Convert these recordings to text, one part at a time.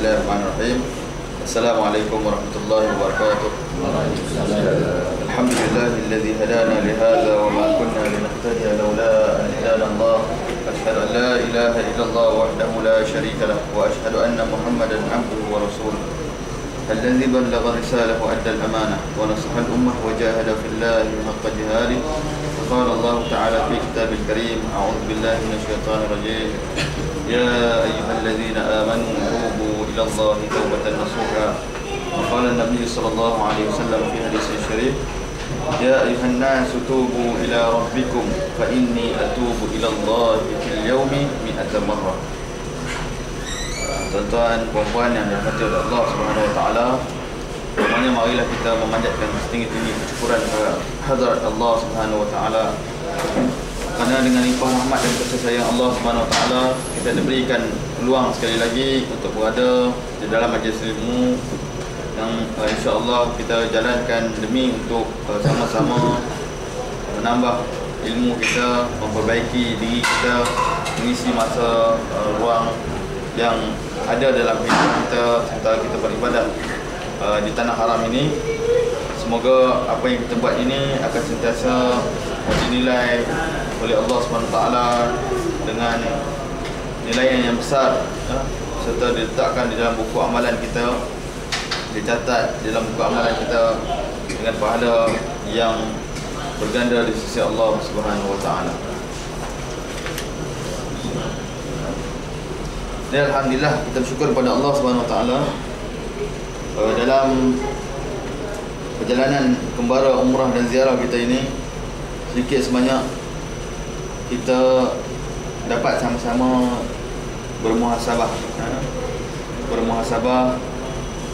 Bismillahirrahmanirrahim. Assalamualaikum warahmatullahi wabarakatuh. الحمد لله الذي هدانا لهذا وما كنا لنهتدي لولا أن هدانا الله أشهد أن لا إله إلا الله وحده لا شريك له وأشهد أن محمدا عبده ورسوله الذي بلغ الرسالة وأدى الأمانة ونصح الأمة وجاهد في الله حق جهاده قال الله تعالى في كتاب الكريم أعوذ بالله من الشيطان الرجيم يا أيها الذين آمنوا توبوا إلى الله توبة نصوحا وقال النبي صلى الله عليه وسلم في حديث الشريف يا أيها الناس توبوا إلى ربكم فإني أتوب إلى الله في اليوم مئة مرة Tuan-tuan, puan-puan yang dirahmati oleh Allah Subhanahu Wa Taala, semuanya marilah kita memanjatkan setinggi-tinggi kesyukuran kepada hadrat Allah Subhanahu Wa Taala. kerana dengan limpah rahmat dan kasih sayang Allah Subhanahu Taala, kita diberikan peluang sekali lagi untuk berada di dalam majlis ilmu yang uh, insya-Allah kita jalankan demi untuk uh, sama-sama menambah ilmu kita, memperbaiki diri kita, mengisi masa uh, ruang yang ada dalam kehidupan kita serta kita beribadah uh, di tanah haram ini. Semoga apa yang kita buat ini akan sentiasa dinilai oleh Allah SWT dengan nilaian yang besar uh, serta diletakkan di dalam buku amalan kita dicatat di dalam buku amalan kita dengan pahala yang berganda di sisi Allah Subhanahu wa taala. Dan alhamdulillah kita bersyukur kepada Allah Subhanahu wa taala uh, dalam perjalanan kembara umrah dan ziarah kita ini sedikit sebanyak kita dapat sama-sama bermuhasabah. Ha? bermuhasabah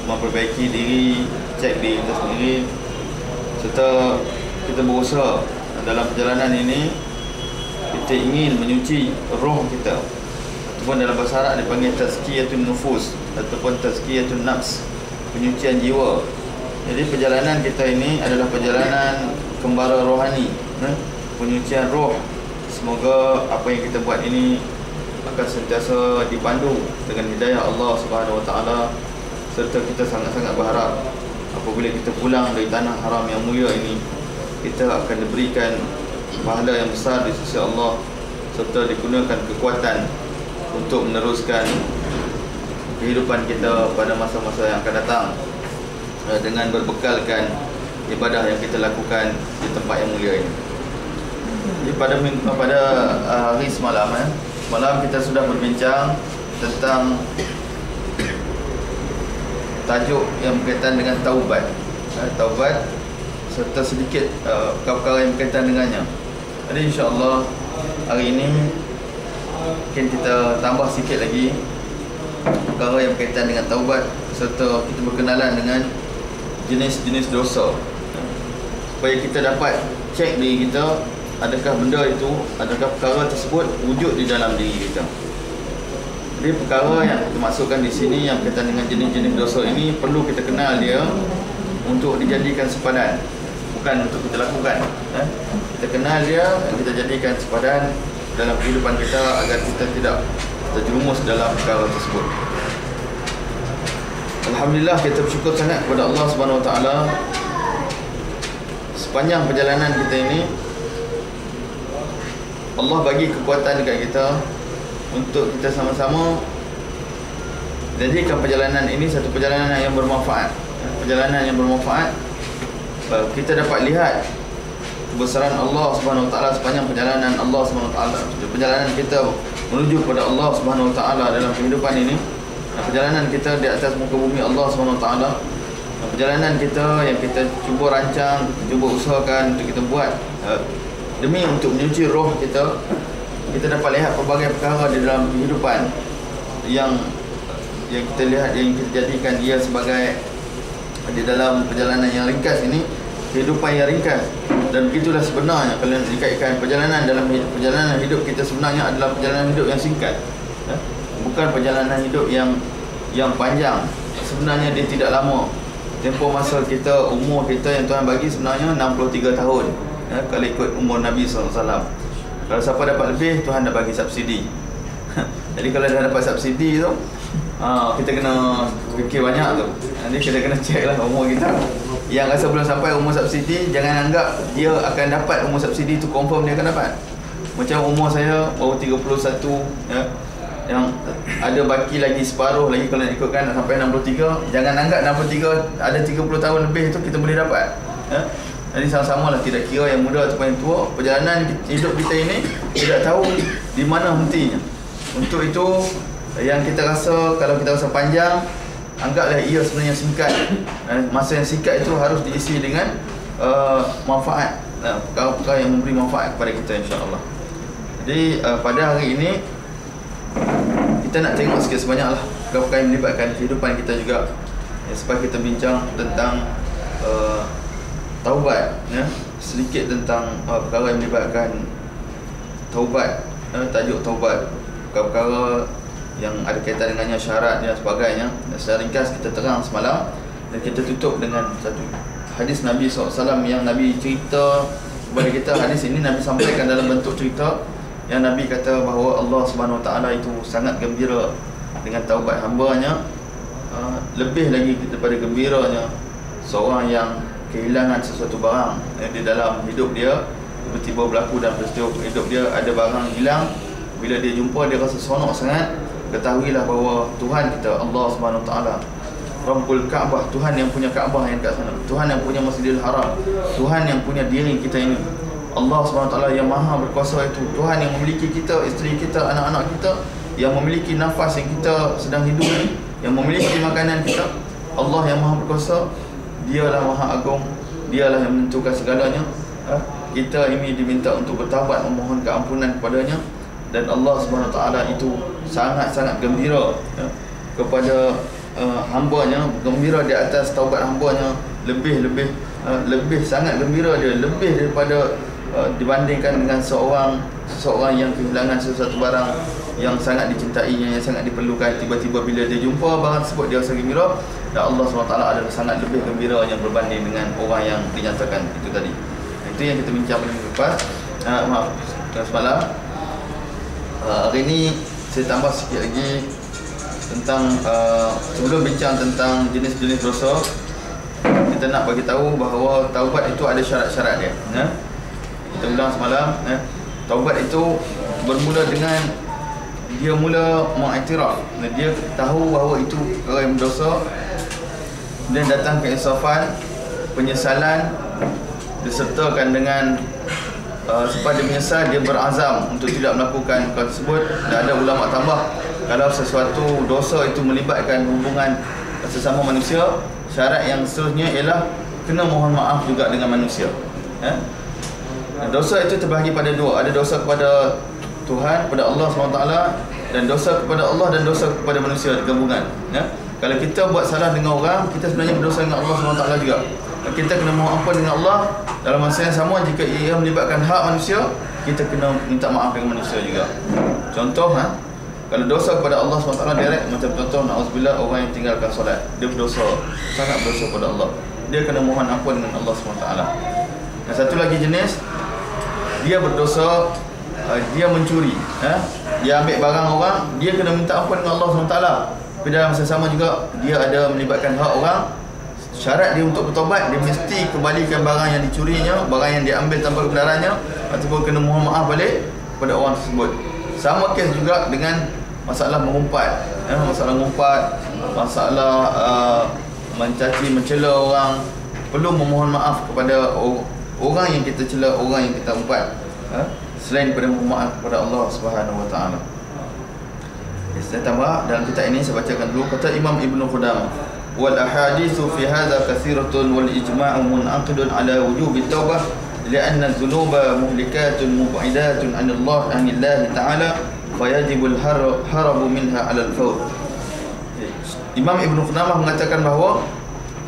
memperbaiki diri cek diri kita sendiri serta kita berusaha dalam perjalanan ini kita ingin menyuci roh kita. Ataupun dalam bahasa Arab dipanggil tazkiyatun nufus ataupun tazkiyatun nafs penyucian jiwa jadi perjalanan kita ini adalah perjalanan kembara rohani eh? penyucian roh semoga apa yang kita buat ini akan sentiasa dipandu dengan hidayah Allah Subhanahu Wa Taala serta kita sangat-sangat berharap apabila kita pulang dari tanah haram yang mulia ini kita akan diberikan pahala yang besar di sisi Allah serta digunakan kekuatan untuk meneruskan kehidupan kita pada masa-masa yang akan datang eh, dengan berbekalkan ibadah yang kita lakukan di tempat yang mulia ini. Jadi pada pada uh, hari semalam eh, malam kita sudah berbincang tentang tajuk yang berkaitan dengan taubat. Eh, taubat serta sedikit uh, perkara yang berkaitan dengannya. Jadi insya-Allah hari ini mungkin kita tambah sikit lagi perkara yang berkaitan dengan taubat serta kita berkenalan dengan jenis-jenis dosa. Supaya kita dapat cek diri kita adakah benda itu, adakah perkara tersebut wujud di dalam diri kita. Jadi perkara yang kita masukkan di sini yang berkaitan dengan jenis-jenis dosa ini perlu kita kenal dia untuk dijadikan sepadan bukan untuk kita lakukan eh? kita kenal dia kita jadikan sepadan dalam kehidupan kita agar kita tidak terjerumus dalam perkara tersebut. Alhamdulillah kita bersyukur sangat kepada Allah Subhanahu Wa Taala sepanjang perjalanan kita ini Allah bagi kekuatan dekat kita untuk kita sama-sama jadikan perjalanan ini satu perjalanan yang bermanfaat. Perjalanan yang bermanfaat. Kita dapat lihat kebesaran Allah Subhanahu Wa Taala sepanjang perjalanan Allah Subhanahu Wa Taala perjalanan kita menuju kepada Allah Subhanahu Wa Taala dalam kehidupan ini. Perjalanan kita di atas muka bumi Allah Subhanahu Wa Taala. Perjalanan kita yang kita cuba rancang kita cuba usahakan untuk kita buat demi untuk menyuci roh kita kita dapat lihat pelbagai perkara di dalam kehidupan yang yang kita lihat yang kita jadikan dia sebagai di dalam perjalanan yang ringkas ini kehidupan yang ringkas dan begitulah sebenarnya kalau dikaitkan perjalanan dalam hidup, perjalanan hidup kita sebenarnya adalah perjalanan hidup yang singkat ya? bukan perjalanan hidup yang yang panjang sebenarnya dia tidak lama tempoh masa kita umur kita yang Tuhan bagi sebenarnya 63 tahun ya? kalau ikut umur Nabi SAW kalau siapa dapat lebih Tuhan dah bagi subsidi jadi kalau dah dapat subsidi tu Ha, kita kena fikir banyak tu. Nanti kita kena check lah umur kita. Yang rasa belum sampai umur subsidi, jangan anggap dia akan dapat umur subsidi tu confirm dia akan dapat. Macam umur saya baru 31 ya. Yang ada baki lagi separuh lagi kalau nak ikutkan nak sampai 63, jangan anggap 63 ada 30 tahun lebih tu kita boleh dapat. Ya. Jadi sama-sama lah tidak kira yang muda ataupun yang tua Perjalanan hidup kita ini Tidak tahu di mana hentinya Untuk itu yang kita rasa kalau kita rasa panjang anggaplah ia sebenarnya singkat. Eh, masa yang singkat itu harus diisi dengan uh, manfaat. Uh, perkara-perkara yang memberi manfaat kepada kita insya-Allah. Jadi uh, pada hari ini kita nak tengok sikit sebanyak lah perkara-perkara yang melibatkan kehidupan kita juga. Ya, supaya kita bincang tentang uh, taubat ya. Sedikit tentang uh, perkara yang melibatkan taubat uh, tajuk taubat. Perkara-perkara yang ada kaitan dengannya syarat dan sebagainya. Dan secara ringkas kita terang semalam dan kita tutup dengan satu hadis Nabi SAW yang Nabi cerita kepada kita. Hadis ini Nabi sampaikan dalam bentuk cerita yang Nabi kata bahawa Allah Subhanahu Taala itu sangat gembira dengan taubat hamba-Nya. Uh, lebih lagi daripada gembiranya seorang yang kehilangan sesuatu barang yang di dalam hidup dia tiba-tiba berlaku dalam peristiwa hidup dia. Ada barang hilang bila dia jumpa dia rasa seronok sangat ketahuilah bahawa Tuhan kita Allah Subhanahu taala Rabbul Kaabah Tuhan yang punya Kaabah yang kat sana. Tuhan yang punya Masjidil Haram. Tuhan yang punya diri kita ini. Allah SWT yang maha berkuasa itu. Tuhan yang memiliki kita, isteri kita, anak-anak kita Yang memiliki nafas yang kita sedang hidup ini Yang memiliki makanan kita. Allah yang maha berkuasa. Dialah maha agung. Dialah yang menentukan segalanya. Ha? Kita ini diminta untuk bertawabat Memohon keampunan kepadanya. Dan Allah SWT itu sangat-sangat gembira ya, kepada uh, hambanya gembira di atas taubat hambanya. Lebih-lebih uh, lebih sangat gembira dia lebih daripada uh, dibandingkan dengan seorang seorang yang kehilangan sesuatu barang yang sangat dicintainya yang sangat diperlukan. Tiba-tiba bila dia jumpa barang tersebut dia rasa gembira. Dan Allah SWT adalah sangat lebih gembira yang berbanding dengan orang yang dinyatakan itu tadi. Itu yang kita bincang pada minggu lepas. Uh, maaf semalam. Uh, hari ini saya tambah sikit lagi tentang uh, sebelum bincang tentang jenis-jenis dosa kita nak bagi tahu bahawa taubat itu ada syarat-syarat dia ya? kita ulang semalam ya? taubat itu bermula dengan dia mula mengiktiraf dia tahu bahawa itu orang yang berdosa dan datang ke insafan penyesalan disertakan dengan Uh, sebab dia menyesal dia berazam untuk tidak melakukan perkara tersebut. Dan ada ulama tambah kalau sesuatu dosa itu melibatkan hubungan sesama manusia syarat yang seterusnya ialah kena mohon maaf juga dengan manusia. Ya? dosa itu terbahagi pada dua. Ada dosa kepada Tuhan kepada Allah SWT dan dosa kepada Allah dan dosa kepada manusia gabungan. Ya? kalau kita buat salah dengan orang kita sebenarnya berdosa dengan Allah SWT juga kita kena mohon ampun dengan Allah. Dalam masa yang sama jika ia melibatkan hak manusia kita kena minta maaf dengan manusia juga. Contoh ha? kalau dosa kepada Allah SWT direct macam contoh na'udzubillah orang yang tinggalkan solat. Dia berdosa. Sangat berdosa kepada Allah. Dia kena mohon ampun dengan Allah SWT. Dan satu lagi jenis dia berdosa uh, dia mencuri ha? dia ambil barang orang dia kena minta ampun dengan Allah SWT. Tapi dalam masa sama juga dia ada melibatkan hak orang syarat dia untuk bertobat dia mesti kembalikan barang yang dicurinya barang yang diambil tanpa kebenarannya ataupun kena mohon maaf balik kepada orang tersebut. Sama kes juga dengan masalah mengumpat eh, masalah mengumpat masalah uh, mencaci mencela orang. Perlu memohon maaf kepada orang yang kita cela orang yang kita umpat eh, selain daripada mohon maaf kepada Allah Subhanahu Wa Taala. Saya tambah dalam kitab ini saya bacakan dulu kata Imam Ibn Qudamah والأحاديث في هذا كثيرة والإجماع منعقد على وجوب التوبة لأن الذنوب مهلكات مبعدات عن الله عن الله تعالى فيجب الهرب منها على الفور Imam Ibn Qudamah mengatakan bahawa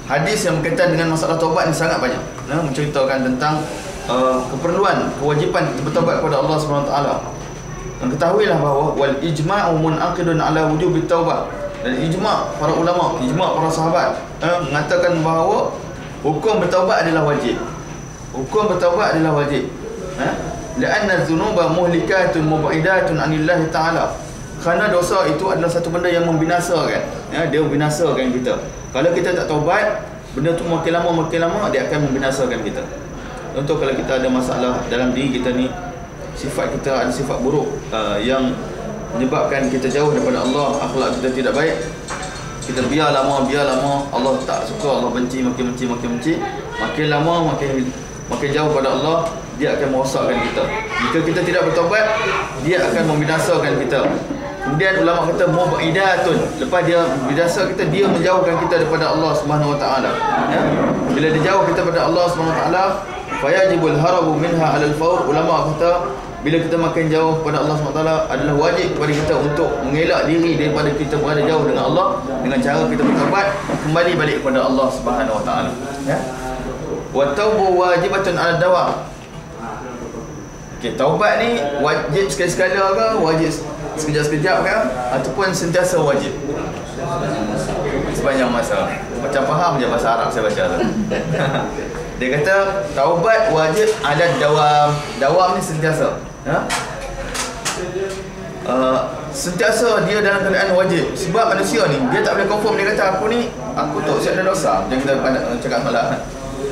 hadis yang berkaitan dengan masalah taubat ini sangat banyak ya, menceritakan tentang uh, keperluan kewajipan bertaubat kepada Allah SWT dan ketahuilah bahawa wal ijma'u munaqidun ala wujubi taubah dan ijma' para ulama, ijma' para sahabat eh, mengatakan bahawa hukum bertaubat adalah wajib. Hukum bertaubat adalah wajib. Eh? La'anna dzunuba muhlikatun mub'idatun 'anillahi ta'ala. kerana dosa itu adalah satu benda yang membinasakan ya dia membinasakan kita kalau kita tak taubat benda tu makin lama makin lama dia akan membinasakan kita contoh kalau kita ada masalah dalam diri kita ni sifat kita ada sifat buruk uh, yang menyebabkan kita jauh daripada Allah akhlak kita tidak baik. Kita biar lama biar lama Allah tak suka Allah benci makin benci makin benci. Makin lama makin makin jauh pada Allah dia akan merosakkan kita. Jika kita tidak bertobat dia akan membinasakan kita. Kemudian ulama kata mubidatun. Lepas dia binasa kita dia menjauhkan kita daripada Allah Subhanahu wa taala. Ya? Bila dia jauh kita daripada Allah Subhanahu wa taala fayajibul harabu minha alal fawr ulama kata bila kita makin jauh kepada Allah SWT adalah wajib kepada kita untuk mengelak diri daripada kita berada jauh dengan Allah dengan cara kita bertobat kembali balik kepada Allah Subhanahu Wa Taala. Ya? Wa taubu wajibatun ala dawam Okay, taubat ni wajib sekali-sekala ke wajib sekejap-sekejap ke ataupun sentiasa wajib? Sepanjang masa. Macam faham je bahasa Arab saya baca tu. Dia kata taubat wajib ada dawam. Dawam ni sentiasa ha? Uh, sentiasa dia dalam keadaan wajib. Sebab manusia ni dia tak boleh confirm. Dia kata aku ni aku tak siap ada dosa. Dia kata pada cakap malah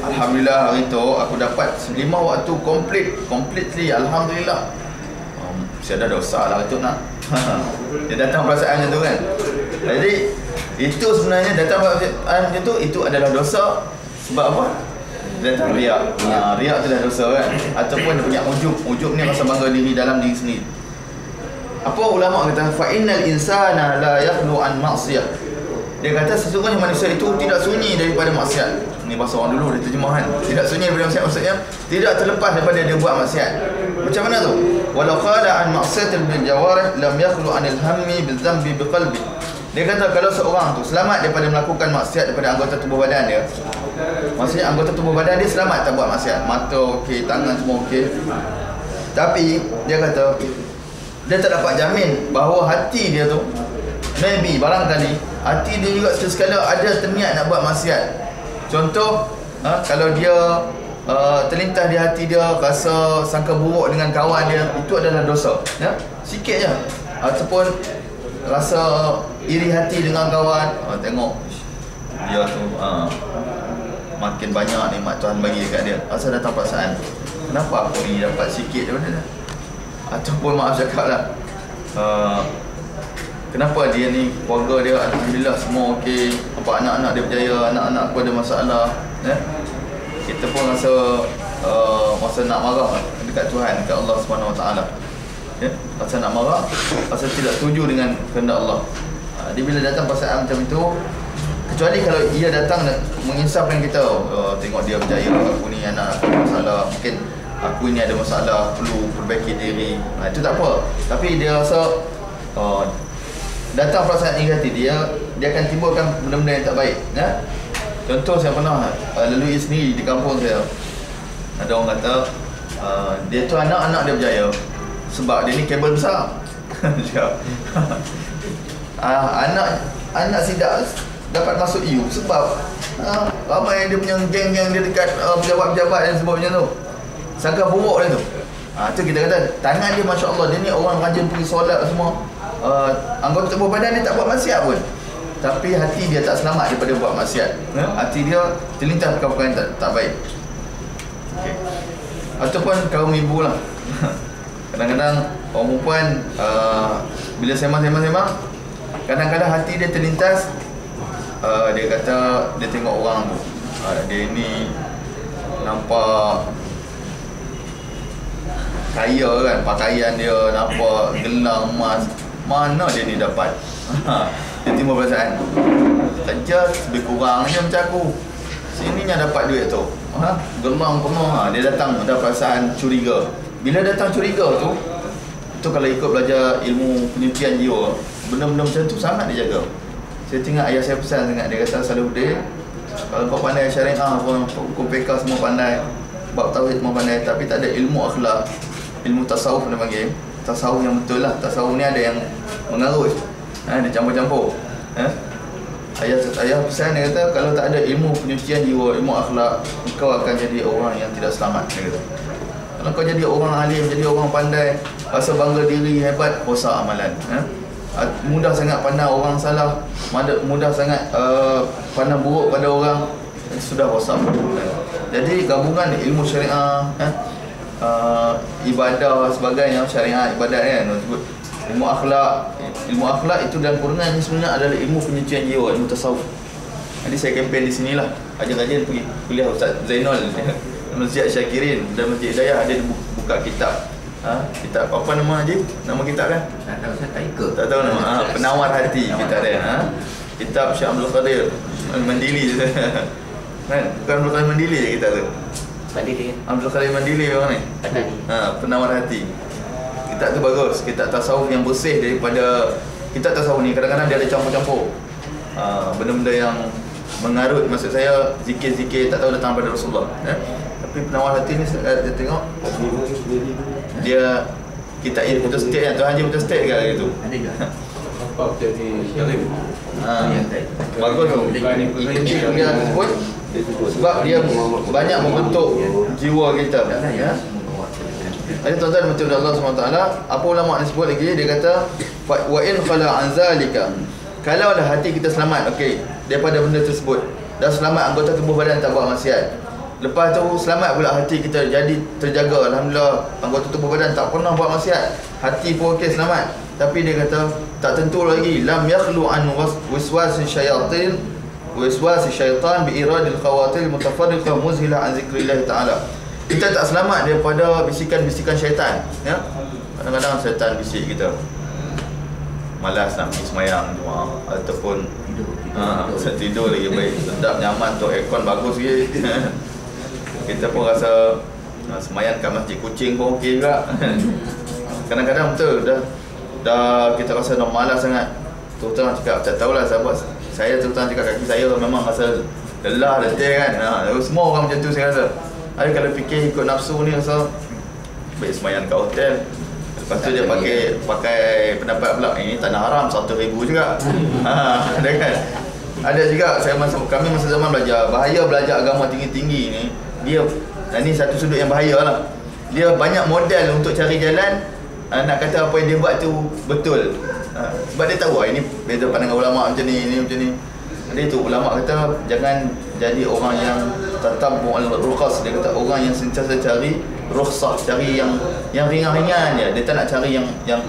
Alhamdulillah hari tu aku dapat lima waktu komplit completely Alhamdulillah. Um, siap ada dosa lah itu nak. Dia datang perasaan macam tu kan? Jadi itu sebenarnya datang perasaan macam tu itu adalah dosa. Sebab apa datang riak. Ha, riak tu dah dosa kan? Ataupun punya ujub. Ujub ni rasa bangga diri dalam diri sendiri. Apa ulama kata? Fa innal insana la yakhlu an ma'siyah. Dia kata sesungguhnya manusia itu tidak sunyi daripada maksiat. Ni bahasa orang dulu dia terjemahan tidak sunyi daripada maksiat maksudnya tidak terlepas daripada dia buat maksiat. Macam mana tu? Walau qala an ma'siyatil bil jawarih lam yakhlu anil hammi bil dhanbi bi qalbi. Dia kata kalau seorang tu selamat daripada melakukan maksiat daripada anggota tubuh badan dia maksudnya anggota tubuh badan dia selamat tak buat maksiat? Mata okey tangan semua okey. Tapi dia kata dia tak dapat jamin bahawa hati dia tu maybe barangkali hati dia juga sekali-sekala ada terniat nak buat maksiat. Contoh ha, kalau dia uh, terlintas di hati dia rasa sangka buruk dengan kawan dia itu adalah dosa ya? Sikit je. Ataupun rasa iri hati dengan kawan ha, tengok. Dia tu ha, makin banyak nikmat Tuhan bagi dekat dia. Asal datang perasaan kenapa aku ni dapat sikit daripada dia? Ataupun maaf cakap lah uh, kenapa dia ni keluarga dia Alhamdulillah semua okey. Apa anak-anak dia berjaya anak-anak aku ada masalah. Eh? kita pun rasa uh, masa nak marah dekat Tuhan dekat Allah Taala. Ya. Rasa nak marah rasa tidak setuju dengan kehendak Allah. Uh, dia bila datang perasaan macam itu kecuali kalau ia datang menginsafkan kita uh, tengok dia berjaya aku ni anak aku masalah mungkin aku ni ada masalah perlu perbaiki diri. Ha, itu tak apa. Tapi dia rasa uh, datang perasaan hati dia dia akan timbulkan benda-benda yang tak baik ya? contoh saya pernah uh, lalui sendiri di kampung saya. Ada orang kata uh, dia tu anak-anak dia berjaya sebab dia ni kabel besar. Uh, anak anak sidak dapat masuk EU sebab uh, ramai dia punya geng-geng dia dekat uh, pejabat-pejabat dan sebagainya tu. Sangka buruk dia tu. Ha, tu kita kata Tangan dia Masya Allah Dia ni orang rajin pergi solat semua. Uh, Anggota tubuh badan dia tak buat maksiat pun. Tapi hati dia tak selamat daripada buat maksiat. Ha? Hati dia terlintas perkara-perkara yang tak, tak baik. Okay. Ataupun kaum ibu lah. Kadang-kadang orang perempuan uh, Bila sembang-sembang-sembang Kadang-kadang hati dia terlintas uh, Dia kata Dia tengok orang tu. Uh, Dia ni Nampak kaya kan pakaian dia nampak gelang emas. Mana dia ni dapat? Dia timbul perasaan kerja lebih kurang je macam aku. Sininya dapat duit tu. Ha? gelang penuh. Ha? dia datang ada perasaan curiga. Bila datang curiga tu tu kalau ikut belajar ilmu penelitian jiwa benda-benda macam tu sangat dijaga saya tengok ayah saya pesan sangat. Dia kata Salahuddin kalau kau pandai syariah pun hukum PK semua pandai. Bab tauhid semua pandai tapi tak ada ilmu akhlak. Ilmu tasawuf dia panggil. Tasawuf yang betul lah. Tasawuf ni ada yang mengarut. Ha, dia campur-campur. Ha? ayah ayah pesan dia kata kalau tak ada ilmu penyucian jiwa ilmu akhlak kau akan jadi orang yang tidak selamat. Dia kata. Kalau kau jadi orang alim jadi orang pandai rasa bangga diri hebat rosak amalan. Ha? Mudah sangat pandang orang salah. Mudah, sangat uh, pandang buruk pada orang. Sudah rosak. Jadi gabungan ilmu syariah eh, uh, ibadah sebagainya syariah ibadat kan sebut ilmu akhlak. Ilmu akhlak itu dalam kurungan ini sebenarnya adalah ilmu penyucian jiwa ilmu tasawuf. Jadi saya kempen di sinilah. Ajar-ajar pergi kuliah Ustaz Zainal. Masjid Syakirin dan Masjid Hidayah. Ada buka kitab ha? kitab apa nama Haji? nama kitab kan? tak tahu saya tak ikut tak tahu nama ha? penawar hati kitab dia ha? kitab Syekh Abdul Qadir Mandili kan bukan Abdul Qadir Mandili je kitab tu Mandili Abdul Qadir Mandili orang ni ha, penawar hati kitab tu bagus kitab tasawuf yang bersih daripada kitab tasawuf ni kadang-kadang dia ada campur-campur ha, benda-benda yang mengarut maksud saya zikir-zikir tak tahu datang pada Rasulullah eh? tapi penawar hati ni saya dia tengok dia kita ini putus state kan? Tuhan Haji putus state ke gitu ada juga Nampak jadi Salim ha, bagus. Tu inti kuliah tersebut sebab dia banyak membentuk jiwa kita. Ya? Ada tuan-tuan macam Allah SWT Apa ulama' ni sebut lagi? Dia kata Wa in khala an zalika. Kalaulah hati kita selamat Okey Daripada benda tersebut Dah selamat anggota tubuh badan tak buat maksiat Lepas tu selamat pula hati kita Jadi terjaga Alhamdulillah. Anggota tubuh badan tak pernah buat maksiat. Hati pun okey selamat. Tapi dia kata Tak tentu lagi. Lam yakhlu an was- wiswasi syayatin Wiswasi syaitan Bi iradil khawatil mutafarriqah Muzhilah an zikrillah ta'ala. Kita tak selamat daripada bisikan-bisikan syaitan ya? Kadang-kadang syaitan bisik kita. Malas nak pergi semayang ataupun Tidur ha, tidur lagi baik. Sedap nyaman tu aircon bagus lagi kita pun rasa ha, semayang kat masjid kucing pun okey juga. Kadang-kadang betul dah dah kita rasa dah malas sangat. Terutama cakap tak tahulah sahabat saya terutama cakap kaki saya memang rasa lelah letih kan. Ha, semua orang macam tu saya rasa. Ada kalau fikir ikut nafsu ni rasa baik semayang kat hotel. Lepas tu dia pakai pakai pendapat pula ini tanah haram satu ribu juga. ha, ada kan? Ada juga saya masa kami masa zaman belajar bahaya belajar agama tinggi-tinggi ni dia dan ni satu sudut yang bahaya lah. Dia banyak modal untuk cari jalan uh, nak kata apa yang dia buat tu betul. Uh, sebab dia tahu ah, ini beza pandangan ulama macam ni, ini macam ni. Jadi tu ulama kata jangan jadi orang yang tatabbu al-ruqas dia kata orang yang sentiasa cari rukhsah cari yang yang ringan-ringan je dia tak nak cari yang yang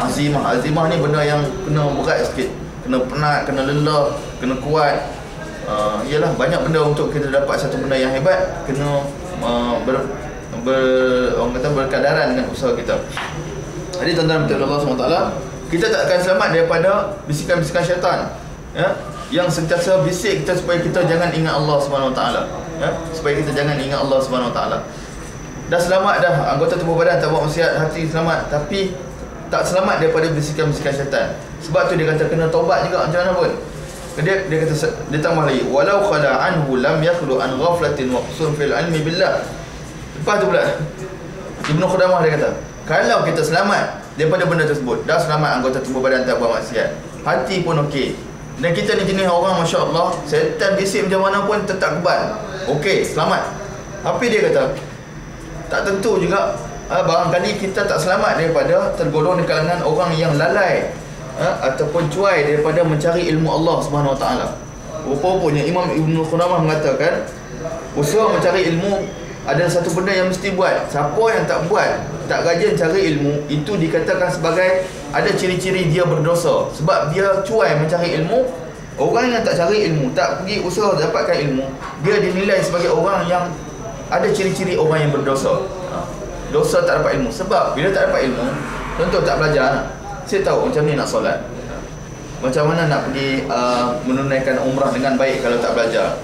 azimah azimah ni benda yang kena berat sikit kena penat kena lelah kena kuat uh, yalah banyak benda untuk kita dapat satu benda yang hebat kena uh, ber, ber orang kata berkadaran dengan usaha kita. Jadi tuan-tuan betul Allah SWT kita tak akan selamat daripada bisikan-bisikan syaitan ya yang sentiasa bisik kita supaya kita jangan ingat Allah Subhanahu Wa Taala ya supaya kita jangan ingat Allah Subhanahu Wa Taala dah selamat dah anggota tubuh badan tak buat maksiat hati selamat tapi tak selamat daripada bisikan-bisikan syaitan. Sebab tu dia kata kena taubat juga macam mana pun dia dia kata dia tambah lagi. Walau khala anhu lam yakhlu an ghaflatin wa qusur fil ilmi billah. Lepas tu pula Ibnu Qudamah dia kata kalau kita selamat daripada benda tersebut dah selamat anggota tubuh badan tak buat maksiat. Hati pun okey. Dan kita ni jenis orang Masya Allah Setan bisik macam mana pun tetap kebal. Okey, selamat. Tapi dia kata Tak tentu juga ha, Barangkali kita tak selamat daripada Tergolong di kalangan orang yang lalai ha, Ataupun cuai daripada mencari ilmu Allah Subhanahu Wa Taala. Rupa-rupanya Imam Ibn Qudamah mengatakan Usaha mencari ilmu ada satu benda yang mesti buat. Siapa yang tak buat Tak rajin cari ilmu Itu dikatakan sebagai Ada ciri-ciri dia berdosa. Sebab dia cuai mencari ilmu Orang yang tak cari ilmu Tak pergi usaha dapatkan ilmu Dia dinilai sebagai orang yang Ada ciri-ciri orang yang berdosa. Ha. Dosa tak dapat ilmu. Sebab bila tak dapat ilmu Contoh tak belajar Saya tahu macam ni nak solat. Macam mana nak pergi uh, Menunaikan umrah dengan baik Kalau tak belajar?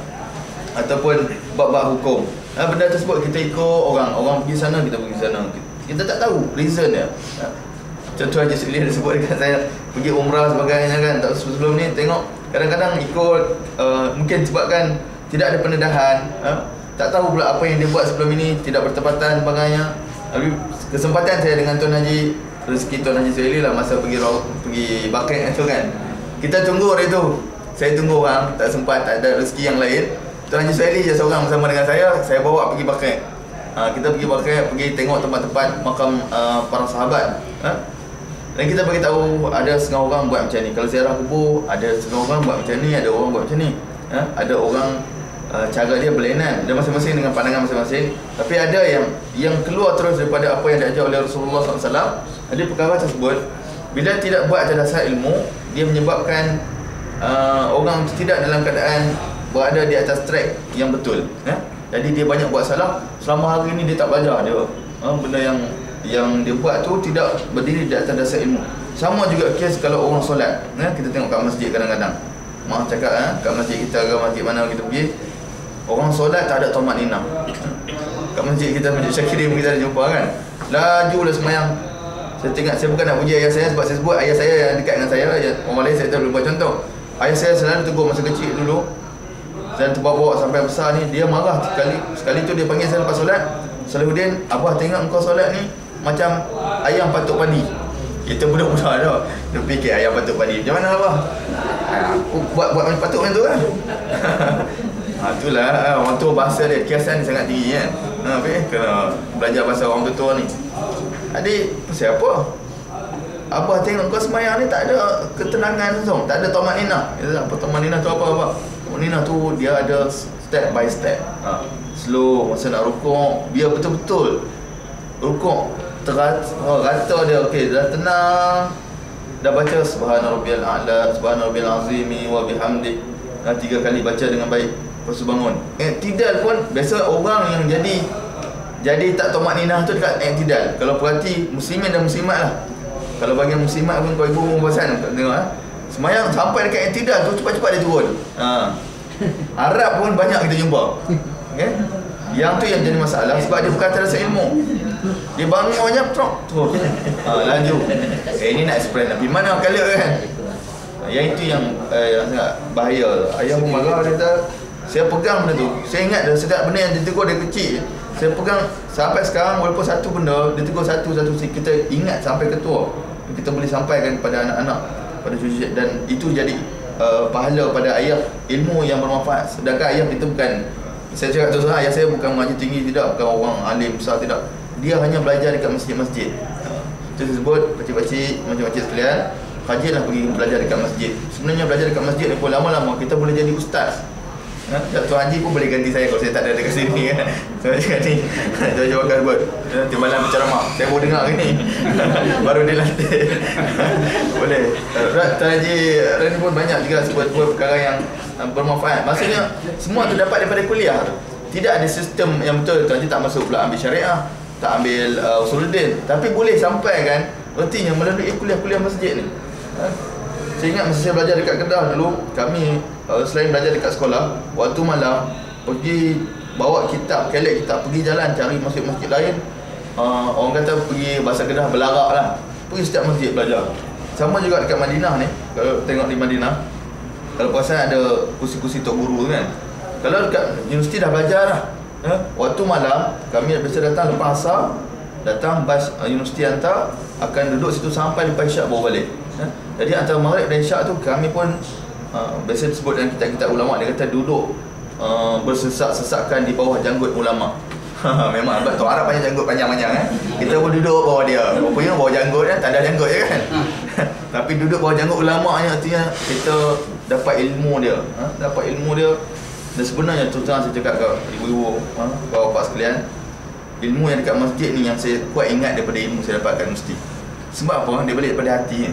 Ataupun Bab-bab hukum. Ha, benda tersebut kita ikut orang. Orang pergi sana kita pergi sana. Kita tak tahu reason dia. Ha. contoh Haji Sili dia sebut dekat saya. Pergi umrah sebagainya kan tak sebelum ni tengok kadang-kadang ikut uh, mungkin sebabkan tidak ada pendedahan ha. tak tahu pula apa yang dia buat sebelum ini tidak bertepatan sebagainya. Tapi kesempatan saya dengan Tuan Haji rezeki Tuan Haji Suhaili lah masa pergi pergi baket tu kan kita tunggu hari tu saya tunggu orang tak sempat tak ada rezeki yang lain Tuan Haji Suhaili je seorang bersama dengan saya Saya bawa pergi pakai ha, Kita pergi pakai Pergi tengok tempat-tempat makam uh, para sahabat ha? Dan kita bagi tahu ada setengah orang buat macam ni. Kalau ziarah kubur ada setengah orang buat macam ni, ada orang buat macam ni. Ha? Ada orang uh, cara dia berlainan dan masing-masing dengan pandangan masing-masing. Tapi ada yang yang keluar terus daripada apa yang diajar oleh Rasulullah SAW. Ada perkara tersebut bila tidak buat atas dasar ilmu, dia menyebabkan uh, orang tidak dalam keadaan berada di atas track yang betul. Ya? Jadi dia banyak buat salah. Selama hari ni dia tak belajar dia. Ha? Benda yang yang dia buat tu tidak berdiri di atas dasar ilmu. Sama juga kes kalau orang solat. Ya? Kita tengok kat masjid kadang-kadang. Maaf cakap eh, kat masjid kita ke masjid mana kita pergi Orang solat tak ada tomat nina Kat masjid kita, masjid Syakirim kita ada jumpa kan? Laju lah semayang. Saya tengok, saya bukan nak puji ayah saya Sebab saya sebut ayah saya yang dekat dengan saya Orang lain saya tak boleh buat contoh. Ayah saya selalu tegur masa kecil dulu. Dan terbawa-bawa sampai besar ni Dia marah sekali. Sekali tu dia panggil saya lepas solat. Salahuddin, Abah tengok engkau solat ni Macam ayam patuk padi. Kita budak-budak tu. Dia fikir ayam patuk padi. Macam mana Abah? Aku buat buat patut macam tu kan ha, itulah ha, orang tua bahasa dia kiasan ni sangat tinggi kan? Ha, okay? kena belajar bahasa orang tua ni. Adik pasal apa? Abah tengok kau semayang ni tak ada ketenangan langsung tak ada tomat nina. Apa tomat nina tu apa apa tomat nina tu dia ada step by step. Ha. slow masa nak rukuk biar betul-betul. Rukuk terata oh, rata dia okey dah tenang. Dah baca subhana rabbiyal a'la subhana rabbiyal azimi wa bihamdi dah tiga kali baca dengan baik lepas tu bangun eh tidak pun biasa orang yang jadi jadi tak tomak ninah tu dekat eh tidak kalau perhati muslimin dan muslimat lah kalau bagian muslimat pun kau ibu pun bosan tengok eh semayang sampai dekat eh tidak tu cepat-cepat dia turun ha. Arab pun banyak kita jumpa okay? yang tu yang jadi masalah sebab dia bukan terasa ilmu dia bangun je trok tu. Ha laju. Eh ini nak explain tapi mana kali kan? Yang itu yang eh, yang sangat bahaya. Ayah pun marah dia kata saya pegang benda tu. Saya ingat dah setiap benda yang ditegur dia kecil. Saya pegang. Sampai sekarang walaupun satu benda dia tegur satu-satu kita ingat sampai ketua. Kita boleh sampaikan kepada anak-anak pada cucu dan itu jadi uh, pahala pada ayah. Ilmu yang bermanfaat. Sedangkan ayah kita bukan saya cakap terus ayah saya bukan mengaji tinggi tidak. Bukan orang alim besar tidak. Dia hanya belajar dekat masjid-masjid. Itu saya sebut pakcik-pakcik macam-macam sekalian. Kajilah pergi belajar dekat masjid. Sebenarnya belajar dekat masjid pun lama-lama. Kita boleh jadi ustaz Ha? Dr. Haji pun boleh ganti saya kalau saya tak ada dekat sini kan. Saya cakap ni, saya jawab akan buat. Nanti malam berceramah. Saya baru dengar ni. Baru dia latih. boleh. Dr. Haji Rani pun banyak juga sebut-sebut perkara yang bermanfaat. Maksudnya, semua tu dapat daripada kuliah tu. Tidak ada sistem yang betul. Dr. Haji tak masuk pula ambil syariah tak ambil uh, usuluddin tapi boleh sampai kan artinya melalui kuliah-kuliah masjid ni ha? Saya ingat masa saya belajar dekat Kedah dulu kami uh, selain belajar dekat sekolah waktu malam pergi bawa kitab kelek kitab pergi jalan cari masjid-masjid lain uh, orang kata pergi bahasa Kedah belarak lah. Pergi setiap masjid belajar. Sama juga dekat Madinah ni kalau tengok di Madinah kalau pasal ada kursi-kursi tok guru kan. Kalau dekat universiti dah belajar lah ya, waktu malam kami biasa datang lepas asar datang bas uh, universiti hantar akan duduk situ sampai lepas isyak baru balik ya. jadi antara maghrib dan isyak tu kami pun uh, biasa disebut dalam kitab-kitab ulama dia kata duduk uh, bersesak-sesakan di bawah janggut ulama memang sebab tu Arab banyak janggut panjang-panjang eh. kita pun duduk bawah dia rupanya bawah janggut kan tak ada janggut je kan tapi duduk bawah janggut ulama ni artinya kita dapat ilmu dia ha? dapat ilmu dia dan sebenarnya tu terang saya cakap ke ibu-ibu, ha, bapak-bapak sekalian, ilmu yang dekat masjid ni yang saya kuat ingat daripada ilmu saya dapatkan mesti. Sebab apa? Dia balik daripada hati.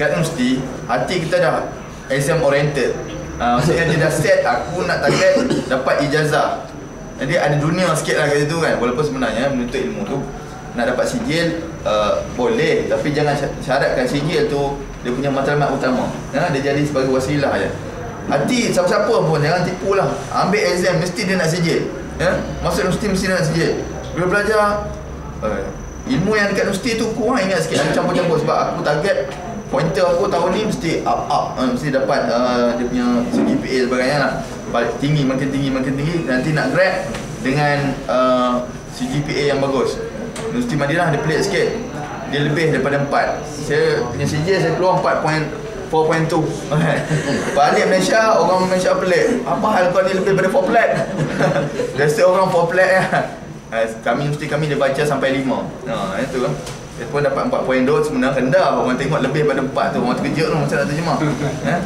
Kat mesti, hati kita dah exam oriented. Ha, maksudnya dia dah set aku nak target dapat ijazah. Jadi ada dunia sikit lah kat situ kan. Walaupun sebenarnya menuntut ilmu tu nak dapat sijil uh, boleh tapi jangan syaratkan sijil tu dia punya matlamat utama. Ha, dia jadi sebagai wasilah aja. Hati siapa-siapa pun jangan tipu lah Ambil exam mesti dia nak sijil ya? Masuk universiti mesti dia nak sijil Bila belajar uh, Ilmu yang dekat universiti tu kurang ingat sikit Ada campur-campur sebab aku target Pointer aku tahun ni mesti up up. Uh, Mesti dapat uh, dia punya CGPA sebagainya lah. Balik tinggi makin tinggi makin tinggi Nanti nak grad dengan uh, CGPA yang bagus. Universiti Madinah dia pelik sikit. Dia lebih daripada 4 Saya punya sijil saya keluar 4 4.2 Balik Malaysia Orang Malaysia pelik. Apa hal kau ni lebih daripada 4 flat Biasa orang 4 flat ya. Kami mesti kami dia baca sampai 5 ha, Itu Dia pun dapat 4.2 sebenarnya rendah. Orang tengok lebih pada 4 tu. Orang terkejut tu macam nak terjemah ya?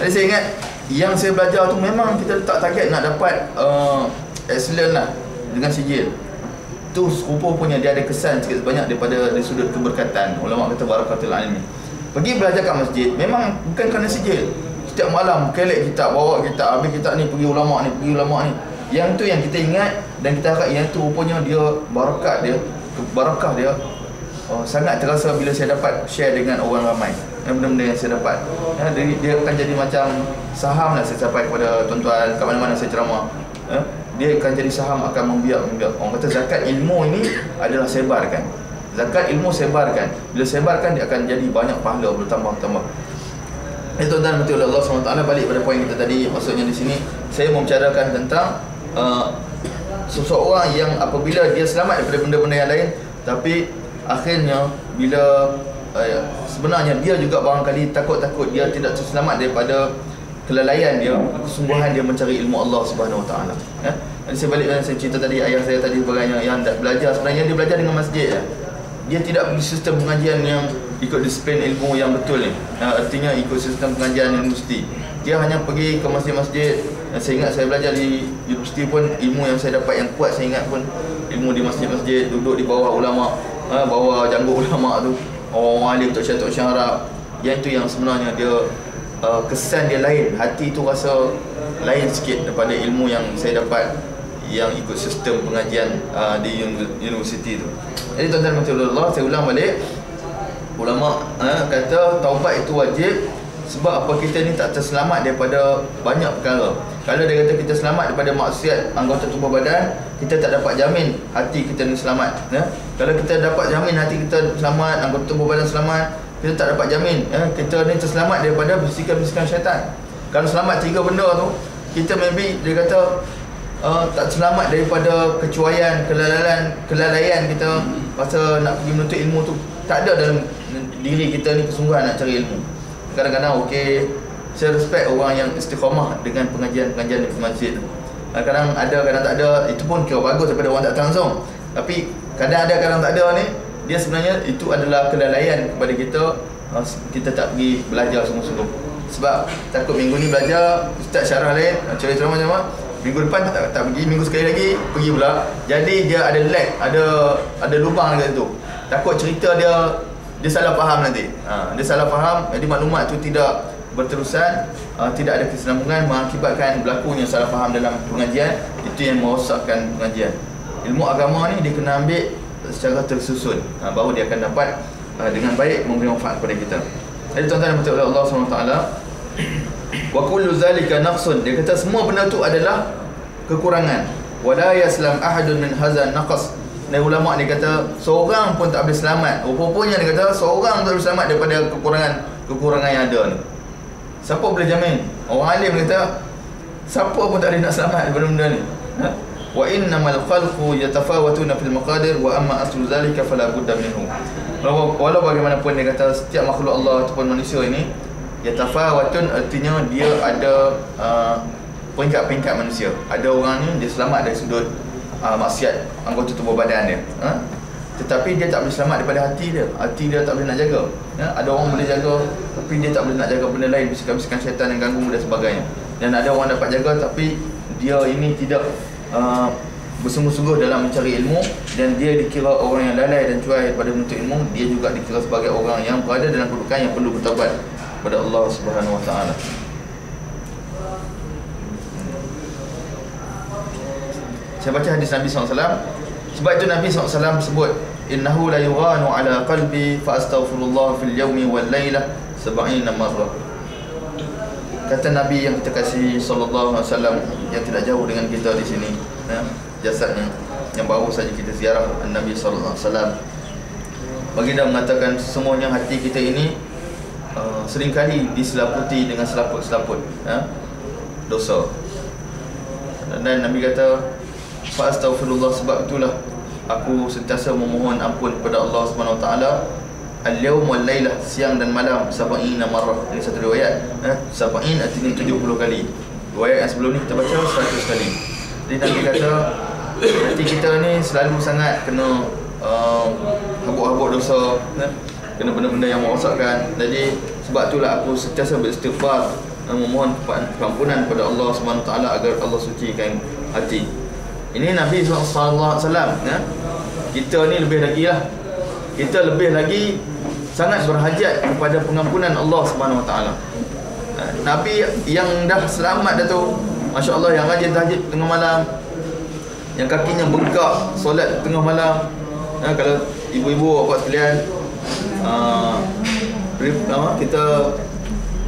Jadi saya ingat Yang saya belajar tu memang kita letak target nak dapat uh, Excellent lah Dengan sijil. Tu rupa-rupanya dia ada kesan sikit sebanyak daripada dari sudut keberkatan. Ulama kata barakatul ilmi. Pergi belajar kat masjid memang bukan kerana sijil. Setiap malam kelek kita bawa kita habis kita ni pergi ulama ni pergi ulama ni. Yang tu yang kita ingat dan kita harap yang tu rupanya dia barakat dia barakah dia oh, sangat terasa bila saya dapat share dengan orang ramai. Yang benda-benda yang saya dapat. Ya, dia, dia akan jadi macam saham lah saya sampai kepada tuan-tuan kat mana-mana saya ceramah. Ya, dia akan jadi saham akan membiak membiak. Orang kata zakat ilmu ini adalah sebarkan. Zakat ilmu sebarkan. Bila sebarkan dia akan jadi banyak pahala bertambah tambah Eh tuan-tuan betul Allah SWT balik pada poin kita tadi maksudnya di sini saya mau bicarakan tentang uh, seseorang yang apabila dia selamat daripada benda-benda yang lain tapi akhirnya bila uh, sebenarnya dia juga barangkali takut-takut dia tidak terselamat daripada kelalaian dia kesungguhan dia mencari ilmu Allah Subhanahu Wa Taala. Ya? Saya balik saya cerita tadi ayah saya tadi sebagainya yang tak belajar. Sebenarnya dia belajar dengan masjid ya. Dia tidak pergi sistem pengajian yang ikut disiplin ilmu yang betul ni. Ya, artinya ikut sistem pengajian universiti dia hanya pergi ke masjid-masjid. Saya ingat saya belajar di universiti pun ilmu yang saya dapat yang kuat saya ingat pun ilmu di masjid-masjid duduk di bawah ulama ha, bawah janggut ulama tu. Orang alim tok syarab tok syarab yang itu yang sebenarnya dia uh, kesan dia lain. Hati tu rasa lain sikit daripada ilmu yang saya dapat yang ikut sistem pengajian uh, di universiti tu. Jadi tuan-tuan Allah saya ulang balik. Ulama uh, kata taubat itu wajib sebab apa kita ni tak terselamat daripada banyak perkara kalau dia kata kita selamat daripada maksiat anggota tubuh badan kita tak dapat jamin hati kita ni selamat ya? kalau kita dapat jamin hati kita selamat anggota tubuh badan selamat kita tak dapat jamin ya, kita ni terselamat daripada bisikan-bisikan syaitan. Kalau selamat tiga benda tu kita maybe dia kata uh, tak selamat daripada kecuaian kelalaian kelalaian kita masa nak pergi menuntut ilmu tu. Tak ada dalam diri kita ni kesungguhan nak cari ilmu. Kadang-kadang okey saya respect orang yang istiqamah dengan pengajian-pengajian di masjid. Tu kadang ada kadang tak ada itu pun kira bagus daripada orang tak langsung tapi kadang ada kadang tak ada ni dia sebenarnya itu adalah kelalaian kepada kita uh, kita tak pergi belajar sungguh-sungguh. Sebab takut minggu ni belajar ustaz syarah lain uh, cerita ceramah macam minggu depan tak, tak pergi minggu sekali lagi pergi pula. Jadi dia ada lag ada ada lubang dekat situ. Takut cerita dia dia salah faham nanti. Ha, dia salah faham jadi maklumat tu tidak berterusan uh, tidak ada kesinambungan mengakibatkan berlakunya salah faham dalam pengajian itu yang merosakkan pengajian. Ilmu agama ni dia kena ambil secara tersusun. Ha, baru dia akan dapat uh, dengan baik memberi manfaat kepada kita. Jadi tuan-tuan yang oleh Allah SWT wa kullu zalika naqsun. Dia kata semua benda tu adalah kekurangan. Wala yaslam ahadun min hazan naqas. Dan ulama ni kata seorang pun tak boleh selamat. Rupanya dia kata seorang tak boleh selamat daripada kekurangan kekurangan yang ada ni siapa boleh jamin? Orang alim kata siapa pun tak boleh nak selamat daripada benda ni. Ha? wa innamal khalqu yatafawatuna fil maqadir wa amma aslu zalika fala budda minhu. Walau bagaimanapun dia kata setiap makhluk Allah ataupun manusia ini yatafawatun artinya dia ada uh, peringkat-peringkat manusia. Ada orang ni dia selamat dari sudut uh, maksiat anggota tubuh badan dia. Ha? tetapi dia tak boleh selamat daripada hati dia. Hati dia tak boleh nak jaga ya? ada orang boleh jaga tapi dia tak boleh nak jaga benda lain bisikan-bisikan syaitan yang ganggu dan sebagainya dan ada orang dapat jaga tapi dia ini tidak Uh, bersungguh-sungguh dalam mencari ilmu dan dia dikira orang yang lalai dan cuai pada menuntut ilmu dia juga dikira sebagai orang yang berada dalam kedudukan yang perlu bertawabat kepada Allah Subhanahu Wa Taala. Saya baca hadis Nabi SAW Sebab itu Nabi SAW sebut Innahu la yughanu ala qalbi Fa astaghfirullah fil yawmi wal laylah Saba'ina marrah kata Nabi yang kita kasih sallallahu alaihi wasallam yang tidak jauh dengan kita di sini ya, jasadnya yang baru saja kita ziarah Nabi sallallahu alaihi wasallam. Baginda mengatakan semuanya hati kita ini uh, seringkali diselaputi dengan selaput-selaput ya, dosa. Dan Nabi kata fa astaghfirullah sebab itulah aku sentiasa memohon ampun kepada Allah Subhanahu wa taala Al-yawm wal laylah siang dan malam sab'ina marrah. Ini satu riwayat. Eh, sab'in artinya 70 kali. Riwayat yang sebelum ni kita baca 100 kali. Jadi Nabi kata hati kita ni selalu sangat kena uh, habuk-habuk dosa ya? kena benda-benda yang merosakkan jadi sebab itulah aku sentiasa beristighfar dan memohon keampunan kepada Allah Subhanahu taala agar Allah sucikan hati ini Nabi sallallahu alaihi wasallam ya kita ni lebih lagi lah. Kita lebih lagi sangat berhajat kepada pengampunan Allah Subhanahu taala. Nabi yang dah selamat dah tu Masya Allah yang rajin tahajud tengah malam Yang kakinya bengkak Solat tengah malam. Ha, Kalau ibu-ibu apa sekalian uh, Kita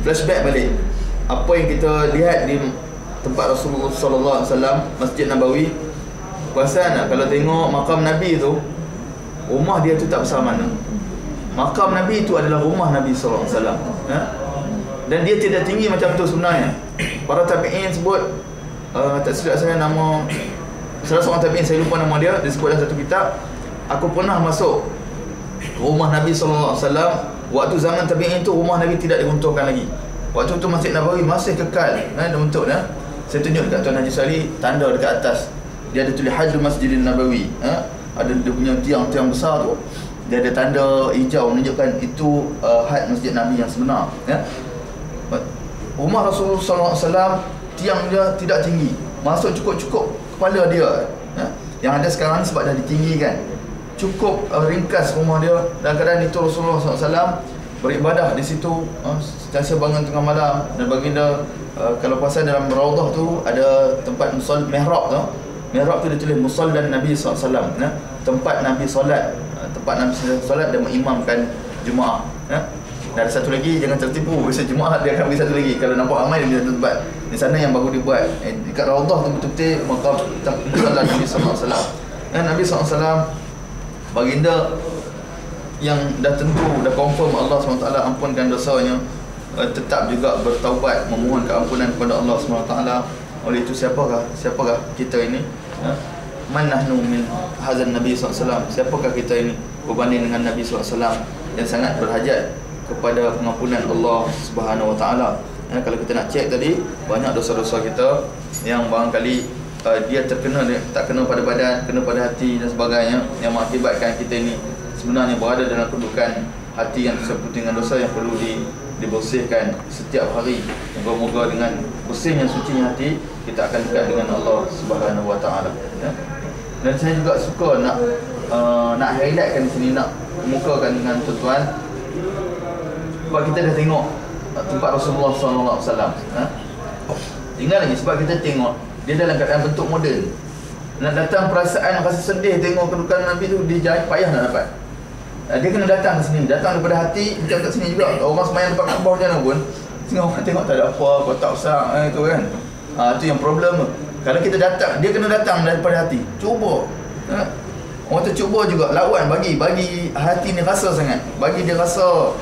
Flashback balik Apa yang kita lihat di Tempat Rasulullah SAW Masjid Nabawi Perasan tak kalau tengok makam Nabi tu Rumah dia tu tak besar mana. Makam Nabi itu adalah rumah Nabi SAW ha? dan dia tidak tinggi macam tu sebenarnya. Para tabi'in sebut uh, tak silap saya nama salah seorang tabi'in saya lupa nama dia dia sebut dalam satu kitab aku pernah masuk rumah Nabi SAW waktu zaman tabi'in tu rumah Nabi tidak diruntuhkan lagi. Waktu tu Masjid Nabawi masih kekal eh, dia eh. saya tunjuk dekat Tuan Haji Sari tanda dekat atas dia ada tulis Hajjul Masjidil Nabawi eh. ada dia punya tiang-tiang besar tu dia ada tanda hijau menunjukkan itu uh, had masjid Nabi yang sebenar ya. Rumah Rasulullah SAW Tiang dia tidak tinggi Masuk cukup-cukup kepala dia ya? Yang ada sekarang ni sebab dah ditinggikan Cukup uh, ringkas rumah dia Dan kadang itu Rasulullah SAW Beribadah di situ uh, Sentiasa bangun tengah malam Dan baginda uh, Kalau pasal dalam Raudah tu Ada tempat musal mihrab tu Mihrab tu ditulis musal dan Nabi SAW ya? Tempat Nabi solat uh, Tempat Nabi solat dan mengimamkan Jumaat ya? Dan ada satu lagi jangan tertipu Biasa Jumaat dia akan bagi satu lagi Kalau nampak ramai dia satu tempat Di sana yang baru dia buat eh, Dekat Raudah tu betul-betul Makam Musallah Nabi SAW Dan Nabi SAW Baginda Yang dah tentu Dah confirm Allah SWT ampunkan dosanya uh, Tetap juga bertaubat Memohon keampunan kepada Allah SWT Oleh itu siapakah Siapakah kita ini? Uh, Man nahnu min hazan Nabi SAW. Siapakah kita ini Berbanding dengan Nabi SAW Yang sangat berhajat kepada pengampunan Allah Subhanahu Wa Taala. Ya, kalau kita nak cek tadi banyak dosa-dosa kita yang barangkali uh, dia terkena dia tak kena pada badan, kena pada hati dan sebagainya yang mengakibatkan kita ini sebenarnya berada dalam kedudukan hati yang tersebut dengan dosa yang perlu di, dibersihkan setiap hari. Moga-moga dengan bersihnya sucinya hati kita akan dekat dengan Allah Subhanahu Wa Taala. Ya. Dan saya juga suka nak uh, nak highlightkan sini nak kemukakan dengan tuan-tuan sebab kita dah tengok tempat Rasulullah SAW ha? tinggal lagi sebab kita tengok dia dalam keadaan bentuk moden nak datang perasaan rasa sedih tengok kedudukan Nabi tu dia payah nak dapat dia kena datang ke sini datang daripada hati macam kat sini juga orang semayang depan Kaabah macam mana pun tengok orang tengok tak ada apa kotak besar eh, itu kan ha, itu yang problem kalau kita datang dia kena datang daripada hati cuba ha? orang tu cuba juga lawan bagi bagi hati ni rasa sangat bagi dia rasa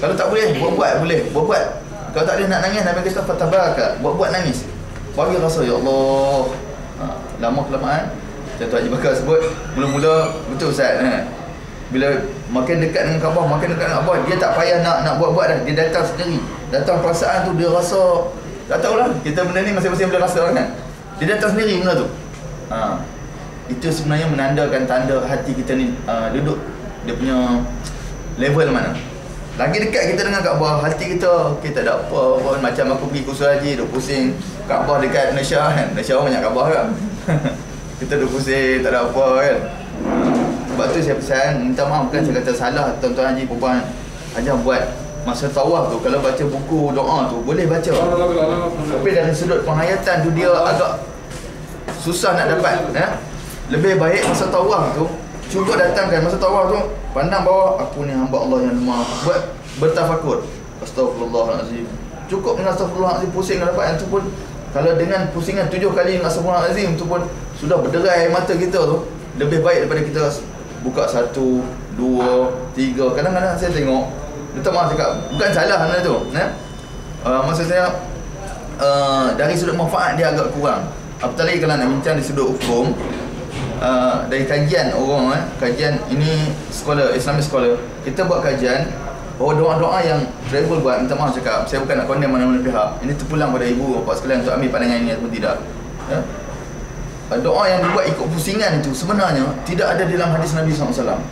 kalau tak boleh, buat-buat boleh. Buat-buat. Kalau tak boleh nak nangis, Nabi kata fatabaraka. Buat-buat nangis. Bagi rasa ya Allah. Ha, lama kelamaan. Contoh Haji Bakar sebut, mula-mula betul Ustaz. Ha. Bila makin dekat dengan Kaabah, makin dekat dengan Kaabah, dia tak payah nak nak buat-buat dah. Dia datang sendiri. Datang perasaan tu dia rasa tak tahulah. Kita benda ni masing-masing boleh rasa kan. Dia datang sendiri benda tu. Ha. Itu sebenarnya menandakan tanda hati kita ni uh, duduk dia punya level mana. Lagi dekat kita dengan Kaabah, hati kita kita tak apa pun macam aku pergi kursus haji duk pusing Kaabah dekat Malaysia kan. Malaysia banyak Kaabah kan. kita duk pusing tak ada apa kan. Sebab tu saya pesan minta maaf kan saya kata salah tuan-tuan haji perempuan ajar buat masa tawaf tu kalau baca buku doa tu boleh baca. Tapi dari sudut penghayatan tu dia agak susah nak dapat ya. Lebih baik masa tawaf tu cuba datangkan masa tawaf tu pandang bawah aku ni hamba Allah yang lemah buat bertafakur astagfirullahalazim cukup dengan astagfirullahalazim pusing dapat yang tu pun kalau dengan pusingan tujuh kali dengan astagfirullahalazim tu pun sudah berderai mata kita tu lebih baik daripada kita buka satu dua tiga kadang-kadang saya tengok minta maaf cakap bukan salah benda tu ya? uh, maksud saya uh, dari sudut manfaat dia agak kurang apatah lagi kalau nak bincang di sudut hukum uh, dari kajian orang eh, kajian ini sekolah Islamic scholar kita buat kajian bahawa doa-doa yang travel buat minta maaf cakap saya bukan nak condemn mana-mana pihak ini terpulang pada ibu bapa sekalian untuk ambil pandangan ini ataupun tidak ya? Doa yang dibuat ikut pusingan itu sebenarnya tidak ada dalam hadis Nabi SAW.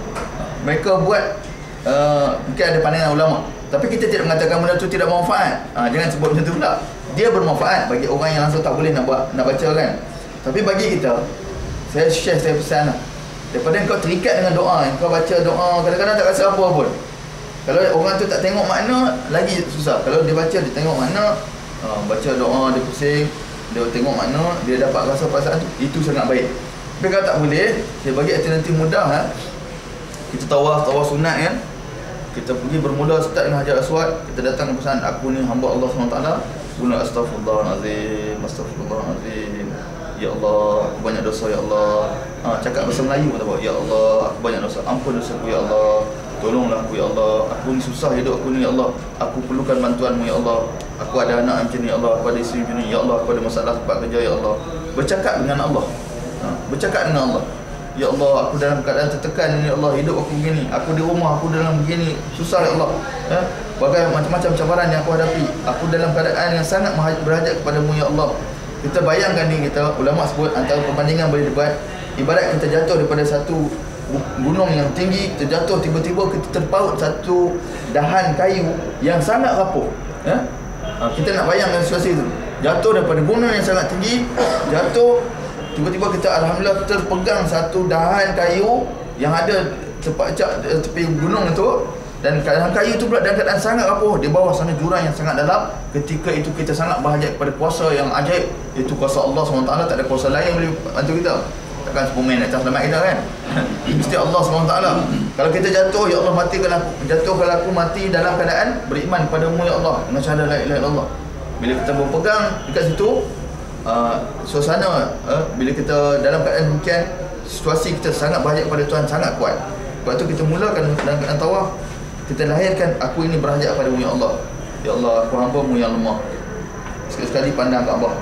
Mereka buat uh, mungkin ada pandangan ulama. Tapi kita tidak mengatakan benda itu tidak bermanfaat. Ha, jangan sebut macam itu pula. Dia bermanfaat bagi orang yang langsung tak boleh nak buat, nak baca kan. Tapi bagi kita, saya share saya pesan lah. Daripada kau terikat dengan doa, kau baca doa, kadang-kadang tak rasa apa pun. Kalau orang tu tak tengok makna, lagi susah. Kalau dia baca, dia tengok makna, uh, baca doa, dia pusing, dia tengok makna, dia dapat rasa perasaan tu, itu sangat baik. Tapi kalau tak boleh, saya bagi alternatif mudah ha? Kita tawaf, tawaf sunat kan. Kita pergi bermula start dengan Hajar Aswad, kita datang pesan aku ni hamba Allah SWT. Guna astaghfirullahalazim, astaghfirullahalazim. Ya Allah, aku banyak dosa ya Allah. Ha, cakap bahasa Melayu pun tak apa. Ya Allah, aku banyak dosa. Ampun dosa aku ya Allah. Tolonglah aku ya Allah. Aku ni susah hidup aku ni ya Allah. Aku perlukan bantuanmu ya Allah. Aku ada anak macam ni ya Allah. Aku ada isteri macam ni ya Allah. Aku ada masalah tempat kerja ya Allah. Bercakap dengan Allah. Ha, bercakap dengan Allah. Ya Allah, aku dalam keadaan tertekan ni ya Allah. Hidup aku begini. Aku di rumah aku dalam begini. Susah ya Allah. Ha? Bagai macam-macam cabaran yang aku hadapi. Aku dalam keadaan yang sangat berhajat kepadamu ya Allah. Kita bayangkan ni kita ulama sebut antara perbandingan boleh dibuat ibarat kita jatuh daripada satu gunung yang tinggi terjatuh tiba-tiba kita terpaut satu dahan kayu yang sangat rapuh ya? ha, kita nak bayangkan situasi itu. Jatuh daripada gunung yang sangat tinggi jatuh tiba-tiba kita Alhamdulillah terpegang satu dahan kayu yang ada tepat tepi gunung itu dan dahan kayu itu pula dalam keadaan sangat rapuh. Di bawah sana jurang yang sangat dalam. Ketika itu kita sangat berhajat kepada kuasa yang ajaib itu kuasa Allah SWT. Tak ada kuasa lain yang boleh bantu kita takkan Superman atas selamat kita kan? Mesti Allah SWT kalau kita jatuh ya Allah matikan aku. Jatuhkan aku mati dalam keadaan beriman padamu ya Allah. Dengan syahadat la ilaha illallah. Bila kita berpegang dekat situ uh, suasana uh, bila kita dalam keadaan demikian situasi kita sangat banyak kepada Tuhan sangat kuat. Sebab tu kita mulakan dalam keadaan tawaf kita lahirkan aku ini berhajat padamu ya Allah. Ya Allah aku hamba-Mu yang lemah. Sekali-sekali pandang Kaabah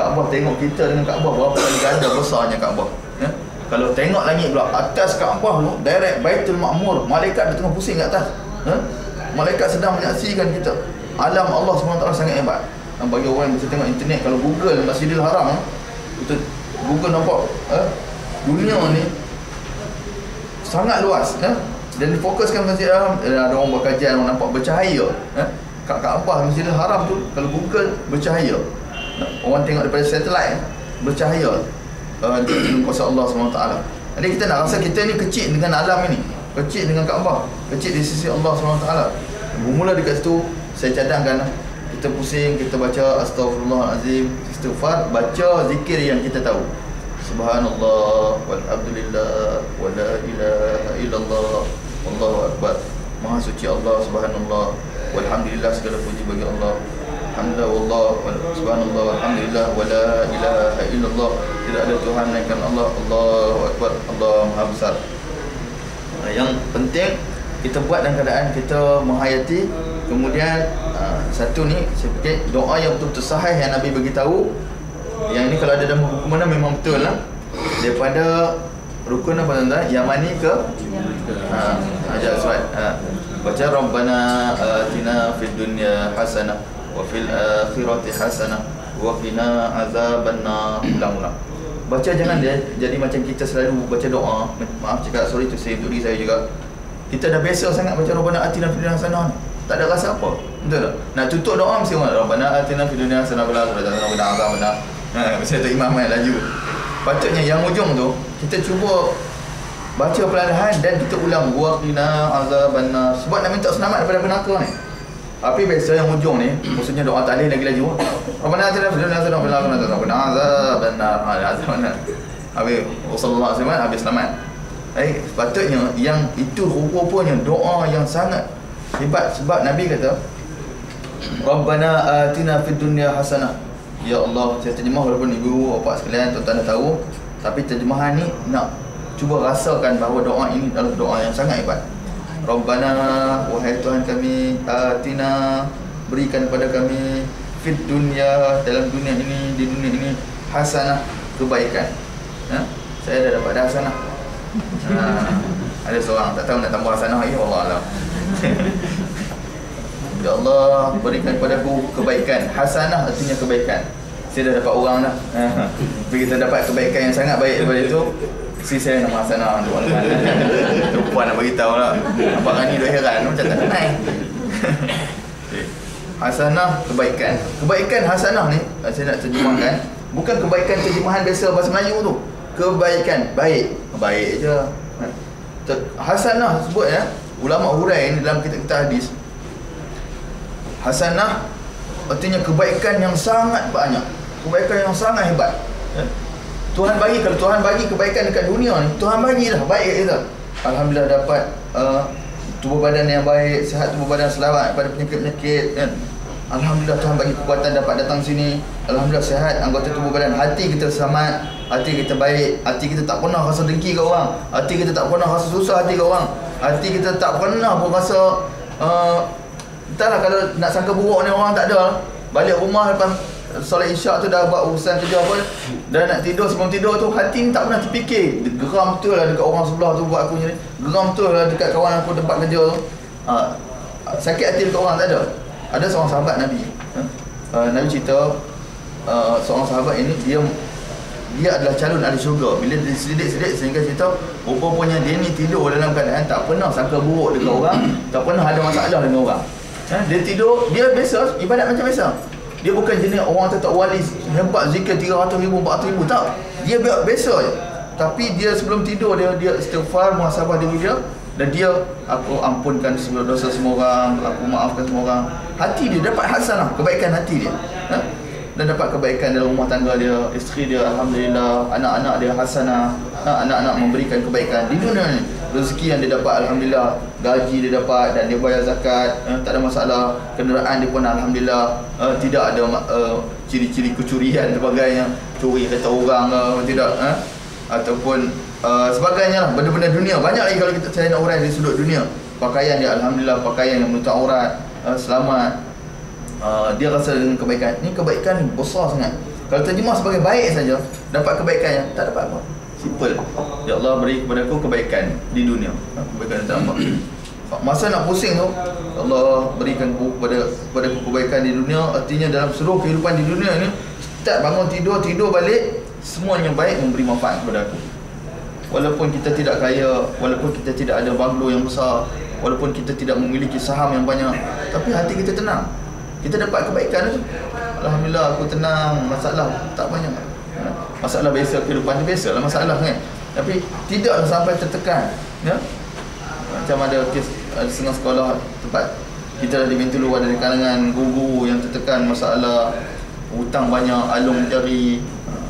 Kaabah tengok kita dengan Kaabah berapa kali ganda besarnya Kaabah ya? kalau tengok langit pula atas Kaabah tu direct Baitul Ma'mur malaikat dia tengah pusing kat atas ya? malaikat sedang menyaksikan kita alam Allah SWT sangat hebat dan bagi orang yang bisa tengok internet kalau Google Masjidil Haram itu Google nampak eh, dunia ni sangat luas ya? dan difokuskan Masjidil Haram ada orang buat kajian orang nampak bercahaya eh? kat Kaabah Masjidil Haram tu kalau Google bercahaya orang tengok daripada satelit bercahaya. Uh, dengan kuasa Allah SWT jadi kita nak rasa kita ni kecil dengan alam ini. Kecil dengan Kaabah. Kecil di sisi Allah SWT bermula dekat situ saya cadangkan kita pusing kita baca astagfirullahalazim istighfar baca zikir yang kita tahu. Subhanallah walhamdulillah wala ilaha illallah wallahu akbar. Maha suci Allah subhanallah. Walhamdulillah segala puji bagi Allah Alhamdulillah wallah subhanallah alhamdulillah wala ilaha illallah. Tidak ada tuhan melainkan Allah. Allahu akbar Allah maha besar. Yang penting kita buat dalam keadaan kita menghayati. Kemudian uh, satu ni saya fikir doa yang betul-betul sahih yang Nabi bagi tahu yang ini kalau ada dalam hukum mana memang betul lah. Daripada rukun apa tuan-tuan? Yamani ke? Ha ajak surat ha baca rabbana atina fid dunya hasanah fil akhirati hasanah wa qina azabannar. Ulang-ulang. Baca jangan dia jadi macam kita selalu baca doa. Maaf cakap sorry tu saya untuk diri saya juga. Kita dah biasa sangat baca Rabbana atina fid dunya hasanah tak ada rasa apa. Betul tak? Nak tutup doa mesti orang Rabbana atina fid dunya hasanah akhirati hasanah wa qina ha mesti tu imam main laju. Patutnya yang ujung tu kita cuba baca perlahan dan kita ulang wa qina azabannar. Sebab nak minta selamat daripada neraka ni tapi biasa yang ujung ni maksudnya doa tahlil lagi laju Rabbana atina fid dunya hasanah wa fil akhirati hasanah wa qina azabannar ha azabannar habis sallallahu alaihi wasallam habis selamat. Eh, sepatutnya yang itu rupanya doa yang sangat hebat sebab Nabi kata Rabbana atina fid dunya hasanah. Ya Allah, saya terjemah walaupun ibu bapa sekalian tuan-tuan dah tahu, tapi terjemahan ni nak cuba rasakan bahawa doa ini adalah doa yang sangat hebat. Rabbana wahai Tuhan kami atina berikan kepada kami fid dunya dalam dunia ini di dunia ini hasanah kebaikan. Ha? Saya dah dapat dah hasanah ha, ada seorang tak tahu nak tambah hasanah ya Allah alam Ya Allah berikan kepada aku kebaikan Hasanah artinya kebaikan Saya dah dapat orang dah ha. Tapi kita dapat kebaikan yang sangat baik daripada itu Si saya nama Hasanah untuk mana Perempuan nak beritahu lah. Abang Rani dah heran. Macam tak kenal. Okay. Hasanah kebaikan. Kebaikan Hasanah ni eh, Saya nak terjemahkan Bukan kebaikan terjemahan biasa bahasa Melayu tu. Kebaikan. Baik. Baik je. Ha. Hasanah sebut ya Ulama hurai ni dalam kitab-kitab hadis. Hasanah Artinya kebaikan yang sangat banyak. Kebaikan yang sangat hebat. Ya? Tuhan bagi Kalau Tuhan bagi kebaikan dekat dunia ni Tuhan bagi dah baik kita Alhamdulillah dapat uh, Tubuh badan yang baik Sihat tubuh badan selamat Pada penyakit-penyakit kan? Alhamdulillah Tuhan bagi kekuatan dapat datang sini Alhamdulillah sihat anggota tubuh badan Hati kita selamat Hati kita baik Hati kita tak pernah rasa dengki kat orang Hati kita tak pernah rasa susah hati kat orang Hati kita tak pernah pun rasa uh, Entahlah kalau nak sangka buruk ni orang tak ada Balik rumah lepas solat isyak tu dah buat urusan kerja apa Dah nak tidur sebelum tidur tu Hati ni tak pernah terfikir. Geram betul lah dekat orang sebelah tu buat aku ni. Geram betul lah dekat kawan aku tempat kerja tu. Uh, Sakit hati dekat orang tak ada. Ada seorang sahabat Nabi. Uh, uh, Nabi cerita uh, Seorang sahabat ini dia dia adalah calon ahli syurga. Bila dia selidik-selidik sehingga cerita Rupanya dia ni tidur dalam keadaan Tak pernah sangka buruk dekat orang Tak pernah ada masalah dengan orang. Ha? Dia tidur, dia biasa Ibadat macam biasa Dia bukan jenis orang tu tak wali Hebat zikir 300 ribu, 400 ribu Tak. Dia bi- biasa je. Tapi dia sebelum tidur Dia dia istighfar, muhasabah diri dia dan dia aku ampunkan semua dosa semua orang aku maafkan semua orang. Hati dia dapat hasanah kebaikan hati dia. Ha? Dan dapat kebaikan dalam rumah tangga dia isteri dia alhamdulillah anak-anak dia hasanah ha? anak-anak memberikan kebaikan di dunia ni rezeki yang dia dapat alhamdulillah gaji dia dapat dan dia bayar zakat ha? tak ada masalah kenderaan dia pun alhamdulillah ha? tidak ada uh, ciri-ciri kecurian dan sebagainya curi kereta orang ke tidak ha? ataupun uh, sebagainya lah benda-benda dunia banyak lagi kalau kita saya nak urai dari sudut dunia pakaian dia alhamdulillah pakaian yang menutup aurat uh, selamat uh, dia rasa dengan kebaikan. Ni kebaikan besar sangat. Kalau terjemah sebagai baik saja dapat kebaikan yang tak dapat apa. Simple. Ya Allah beri kepada aku kebaikan di dunia. Kebaikan yang tak nampak masa nak pusing tu Allah berikan aku kepada kepada aku kebaikan di dunia. Artinya dalam seluruh kehidupan di dunia ni start bangun tidur tidur balik semuanya baik memberi manfaat kepada aku. Walaupun kita tidak kaya walaupun kita tidak ada banglo yang besar walaupun kita tidak memiliki saham yang banyak tapi hati kita tenang kita dapat kebaikan tu. Alhamdulillah aku tenang. Masalah tak banyak. Masalah biasa kehidupan ni biasa lah masalah kan. Tapi tidaklah sampai tertekan ya. Macam ada kes ada setengah sekolah tempat kita dah di Bintulu ada kalangan guru yang tertekan masalah hutang banyak alung jari.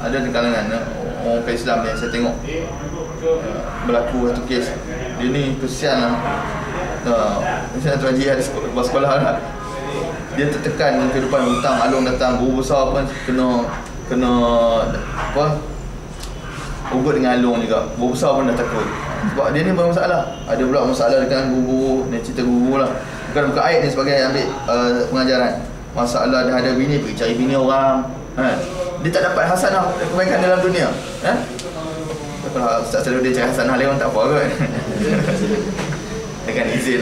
Ada di kalangan ya, orang Islam yang saya tengok uh, berlaku satu kes. Dia ni kesian lah. Uh, saya tu haji ada sekolah, sekolah lah dia tertekan dengan kehidupan hutang alung datang guru besar pun kena kena apa ugut dengan alung juga. Guru besar pun dah takut. Sebab dia ni bermasalah. Ada pula masalah dengan guru dia cerita guru lah. Bukan buka ayat ni sebagai ambil uh, pengajaran. Masalah dia ada bini pergi cari bini orang. Ha. dia tak dapat hasanah kebaikan dalam dunia. Ha? kalau Ustaz selalu dia cari hasanah lain tak apa kan dengan izin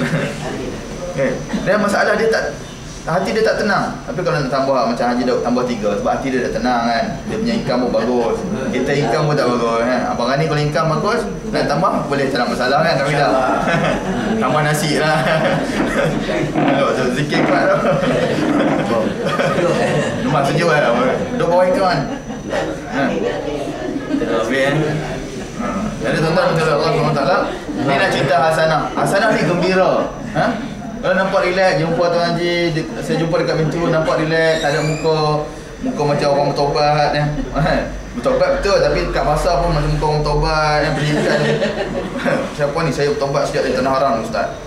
okay. dan masalah dia tak hati dia tak tenang. Tapi kalau nak tambah macam Haji Daud tambah tiga sebab hati dia dah tenang kan. Dia punya income pun bagus. Kita income pun tak bagus kan. Abang Rani kalau income bagus nak tambah boleh tak ada masalah kan kami dah tambah nasi lah. Tengok tu zikir kuat tu. Rumah sejuk lah duduk bawah ikan ha. Okey kan Ha. Jadi tuan-tuan Allah SWT Ni nak cerita Hasanah. Hasanah ni gembira. Ha? Kalau nampak relax Jumpa Tuan Haji Saya jumpa dekat pintu Nampak relax Tak ada muka Muka macam orang bertobat ya. Bertobat betul Tapi kat pasar pun Macam muka orang bertobat yang Pendidikan Siapa ni? Saya bertobat Sejak dari Tanah Haram Ustaz.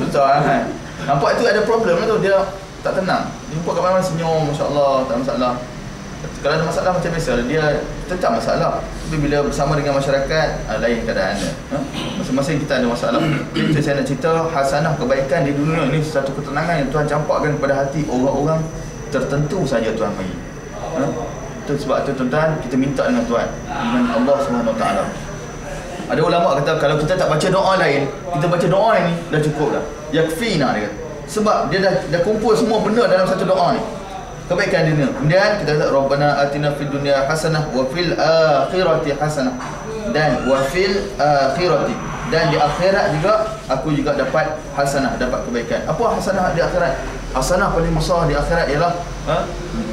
Susah kan Nampak tu ada problem lah tu Dia tak tenang. Jumpa kat mana senyum Masya Allah Tak masalah kalau ada masalah macam biasa dia tetap masalah. Tapi bila bersama dengan masyarakat uh, lain keadaannya ha? masing-masing kita ada masalah. Itu saya nak cerita hasanah kebaikan di dunia ini satu ketenangan yang Tuhan campakkan kepada hati orang-orang tertentu saja Tuhan bagi. Ha? itu sebab itu tuan-tuan kita minta dengan Tuhan. Dengan Allah SWT ada ulama kata kalau kita tak baca doa lain kita baca doa ini dah cukup dah yakfina dia. Kata sebab dia dah, dah kumpul semua benda dalam satu doa ni kebaikan dunia. Kemudian kita kata Rabbana atina fid dunya hasanah wa fil akhirati hasanah dan wa fil akhirati dan di akhirat juga aku juga dapat hasanah dapat kebaikan. Apa hasanah di akhirat? Hasanah paling besar di akhirat ialah ha?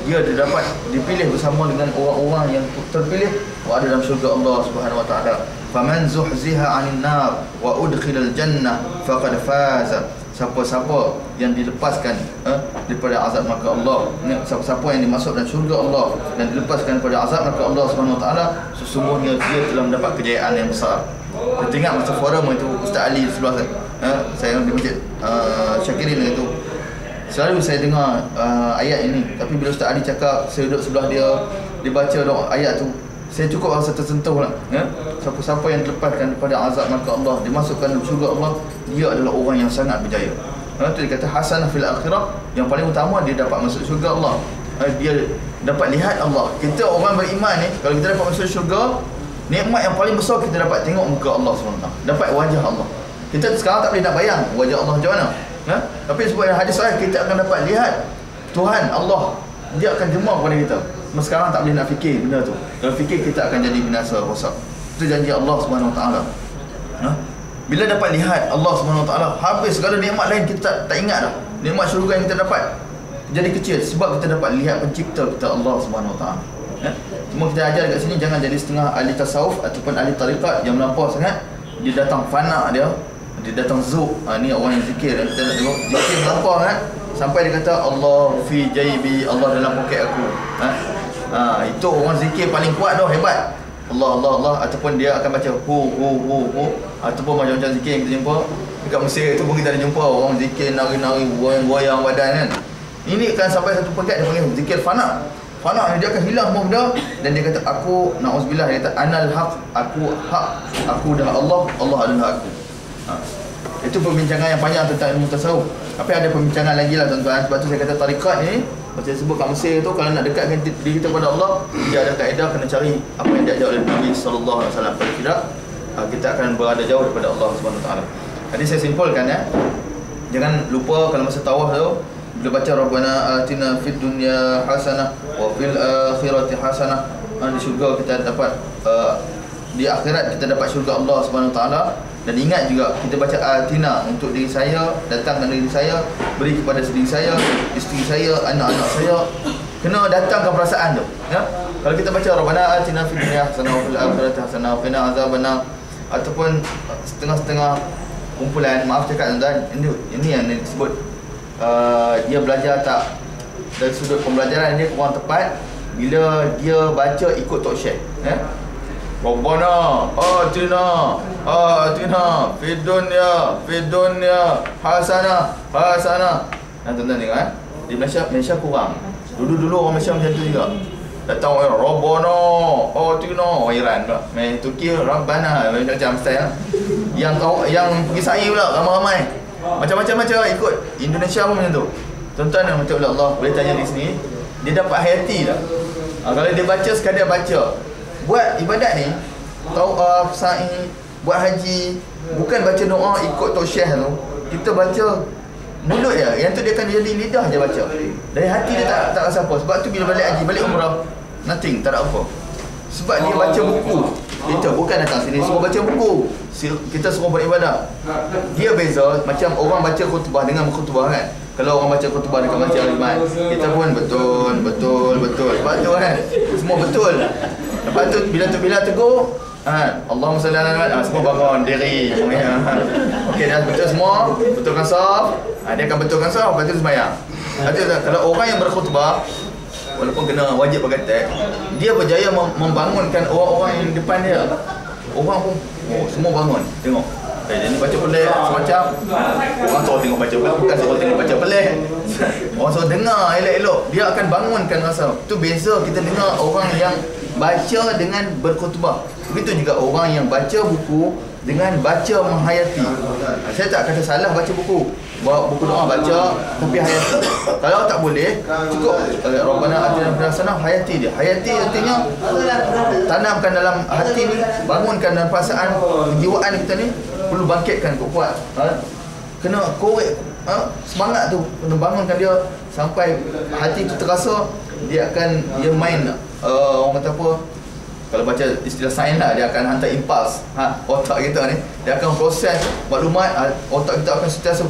dia dapat dipilih bersama dengan orang-orang yang terpilih berada dalam syurga Allah Subhanahu wa taala. Faman zuhziha 'anil nar wa udkhilal jannah faqad faza. Siapa-siapa yang dilepaskan eh, daripada azab maka Allah siapa-siapa yang dimasuk dalam syurga Allah dan dilepaskan daripada azab maka Allah taala sesungguhnya dia telah mendapat kejayaan yang besar. Kita ingat masa forum itu Ustaz Ali sebelah saya. Eh, saya di masjid uh, Syakirin itu. Selalu saya dengar uh, ayat ini tapi bila Ustaz Ali cakap saya duduk sebelah dia dia baca doa ayat tu saya cukup rasa tersentuh lah ya? siapa-siapa yang dilepaskan daripada azab maka Allah dimasukkan dalam syurga Allah dia adalah orang yang sangat berjaya. Ha, itu dikata hasanah fil akhirah. Yang paling utama dia dapat masuk syurga Allah. Ha, dia dapat lihat Allah. Kita orang beriman ni kalau kita dapat masuk syurga nikmat yang paling besar kita dapat tengok muka Allah SWT. Dapat wajah Allah. Kita sekarang tak boleh nak bayang wajah Allah macam mana ha? tapi sebab hadis saya kita akan dapat lihat Tuhan Allah. Dia akan jemah kepada kita sekarang tak boleh nak fikir benda tu. Kalau fikir kita akan jadi binasa rosak. Itu janji Allah Subhanahu Wa Taala. Ha? Bila dapat lihat Allah Subhanahu Wa Taala, habis segala nikmat lain kita tak, tak ingat dah. Nikmat syurga yang kita dapat jadi kecil sebab kita dapat lihat pencipta kita Allah Subhanahu Wa Taala. Ha? Cuma kita ajar dekat sini jangan jadi setengah ahli tasawuf ataupun ahli tarikat yang melampau sangat. Dia datang fana dia, dia datang zuk. Ha, ni orang yang zikir kita tengok zikir melampau kan. Sampai dia kata Allah fi jaibi Allah dalam poket aku. Ha? Ha, itu orang zikir paling kuat tu hebat. Allah Allah Allah ataupun dia akan baca hu hu hu hu ataupun macam-macam zikir yang kita jumpa dekat Mesir tu pun kita ada jumpa orang zikir nari-nari goyang-goyang badan kan. Ini kan sampai satu pekat dia panggil zikir fana. Fana dia akan hilang semua benda dan dia kata aku naudzubillah dia kata anal haq aku hak aku dah Allah Allah adalah aku. Ha. Itu perbincangan yang panjang tentang ilmu tasawuf. Tapi ada perbincangan lagi lah tuan-tuan sebab tu saya kata tarikat ni macam sebut kat Mesir tu kalau nak dekatkan diri kita kepada Allah dia ada kaedah kena cari apa yang diajar oleh Nabi sallallahu alaihi wasallam kalau tidak ah, kita akan berada jauh daripada Allah Subhanahu taala. Jadi saya simpulkan ya. Jangan lupa kalau masa tawaf tu bila baca Rabbana atina fid dunya hasanah wa fil akhirati hasanah ah, di syurga kita dapat uh, di akhirat kita dapat syurga Allah Subhanahu taala dan ingat juga kita baca atina untuk diri saya, datangkan diri saya, beri kepada diri saya, isteri saya, anak-anak saya. Kena datangkan perasaan tu, ya. Kalau kita baca Rabbana atina fid dunya hasanah fil akhirati hasanah wa qina azabannar ataupun setengah-setengah kumpulan, maaf cakap tuan-tuan, ini ini yang disebut uh, dia belajar tak dari sudut pembelajaran dia kurang tepat bila dia baca ikut talk share, ya. Rabbana atina atina fid dunya fid dunya hasanah hasanah. Nah, tuan-tuan tengok eh. Di Malaysia Malaysia kurang. Dulu-dulu orang Malaysia macam tu juga. Datang orang Rabbana atina orang Iran pula. Main Turki Rabbana macam style. Yang kau yang pergi sa'i pula ramai-ramai. Macam-macam macam ikut Indonesia pun macam tu. Tuan-tuan macam Allah boleh tanya di sini. Dia dapat hayati tak? Ha, kalau dia baca sekadar baca buat ibadat ni tawaf, sa'i, buat haji bukan baca doa ikut tok syekh tu. Kita baca mulut ya yang tu dia akan jadi lidah je baca. Dari hati dia tak tak rasa apa. Sebab tu bila balik haji balik umrah nothing tak ada apa. Sebab dia baca buku. Kita bukan datang sini. Semua baca buku. Kita semua beribadah dia beza macam orang baca khutbah dengan khutbah kan. Kalau orang baca khutbah dekat masjid al kita pun betul betul betul. Sebab tu kan semua betul Lepas tu bila tu bila tegur Ha, Allahumma salli ala Muhammad. Ha, semua bangun diri. Ha. Okey dah betul semua. Betulkan saf. Ha, dia akan betulkan saf lepas tu sembahyang. Lepas tu kalau orang yang berkhutbah walaupun kena wajib pakai tag, dia berjaya membangunkan orang-orang yang depan dia. Orang pun oh, semua bangun. Tengok. Eh, jadi baca pelik semacam orang suruh tengok baca pelik bukan suruh tengok baca pelik orang suruh dengar elok-elok dia akan bangunkan rasa tu beza kita dengar orang yang baca dengan berkhutbah. Begitu juga orang yang baca buku dengan baca menghayati. Saya tak kata salah baca buku. Bawa buku doa baca tapi hayati. Kalau tak boleh, cukup Rabbana atina hasanah hayati dia. Hayati artinya tanamkan dalam hati ni, bangunkan dalam perasaan kejiwaan kita ni perlu bangkitkan kuat. Ha? Kena korek uh, semangat tu. Kena bangunkan dia sampai hati tu terasa dia akan dia main uh, orang kata apa? Kalau baca istilah sains lah dia akan hantar impuls ha, otak kita ni dia akan proses maklumat ah, otak kita akan sentiasa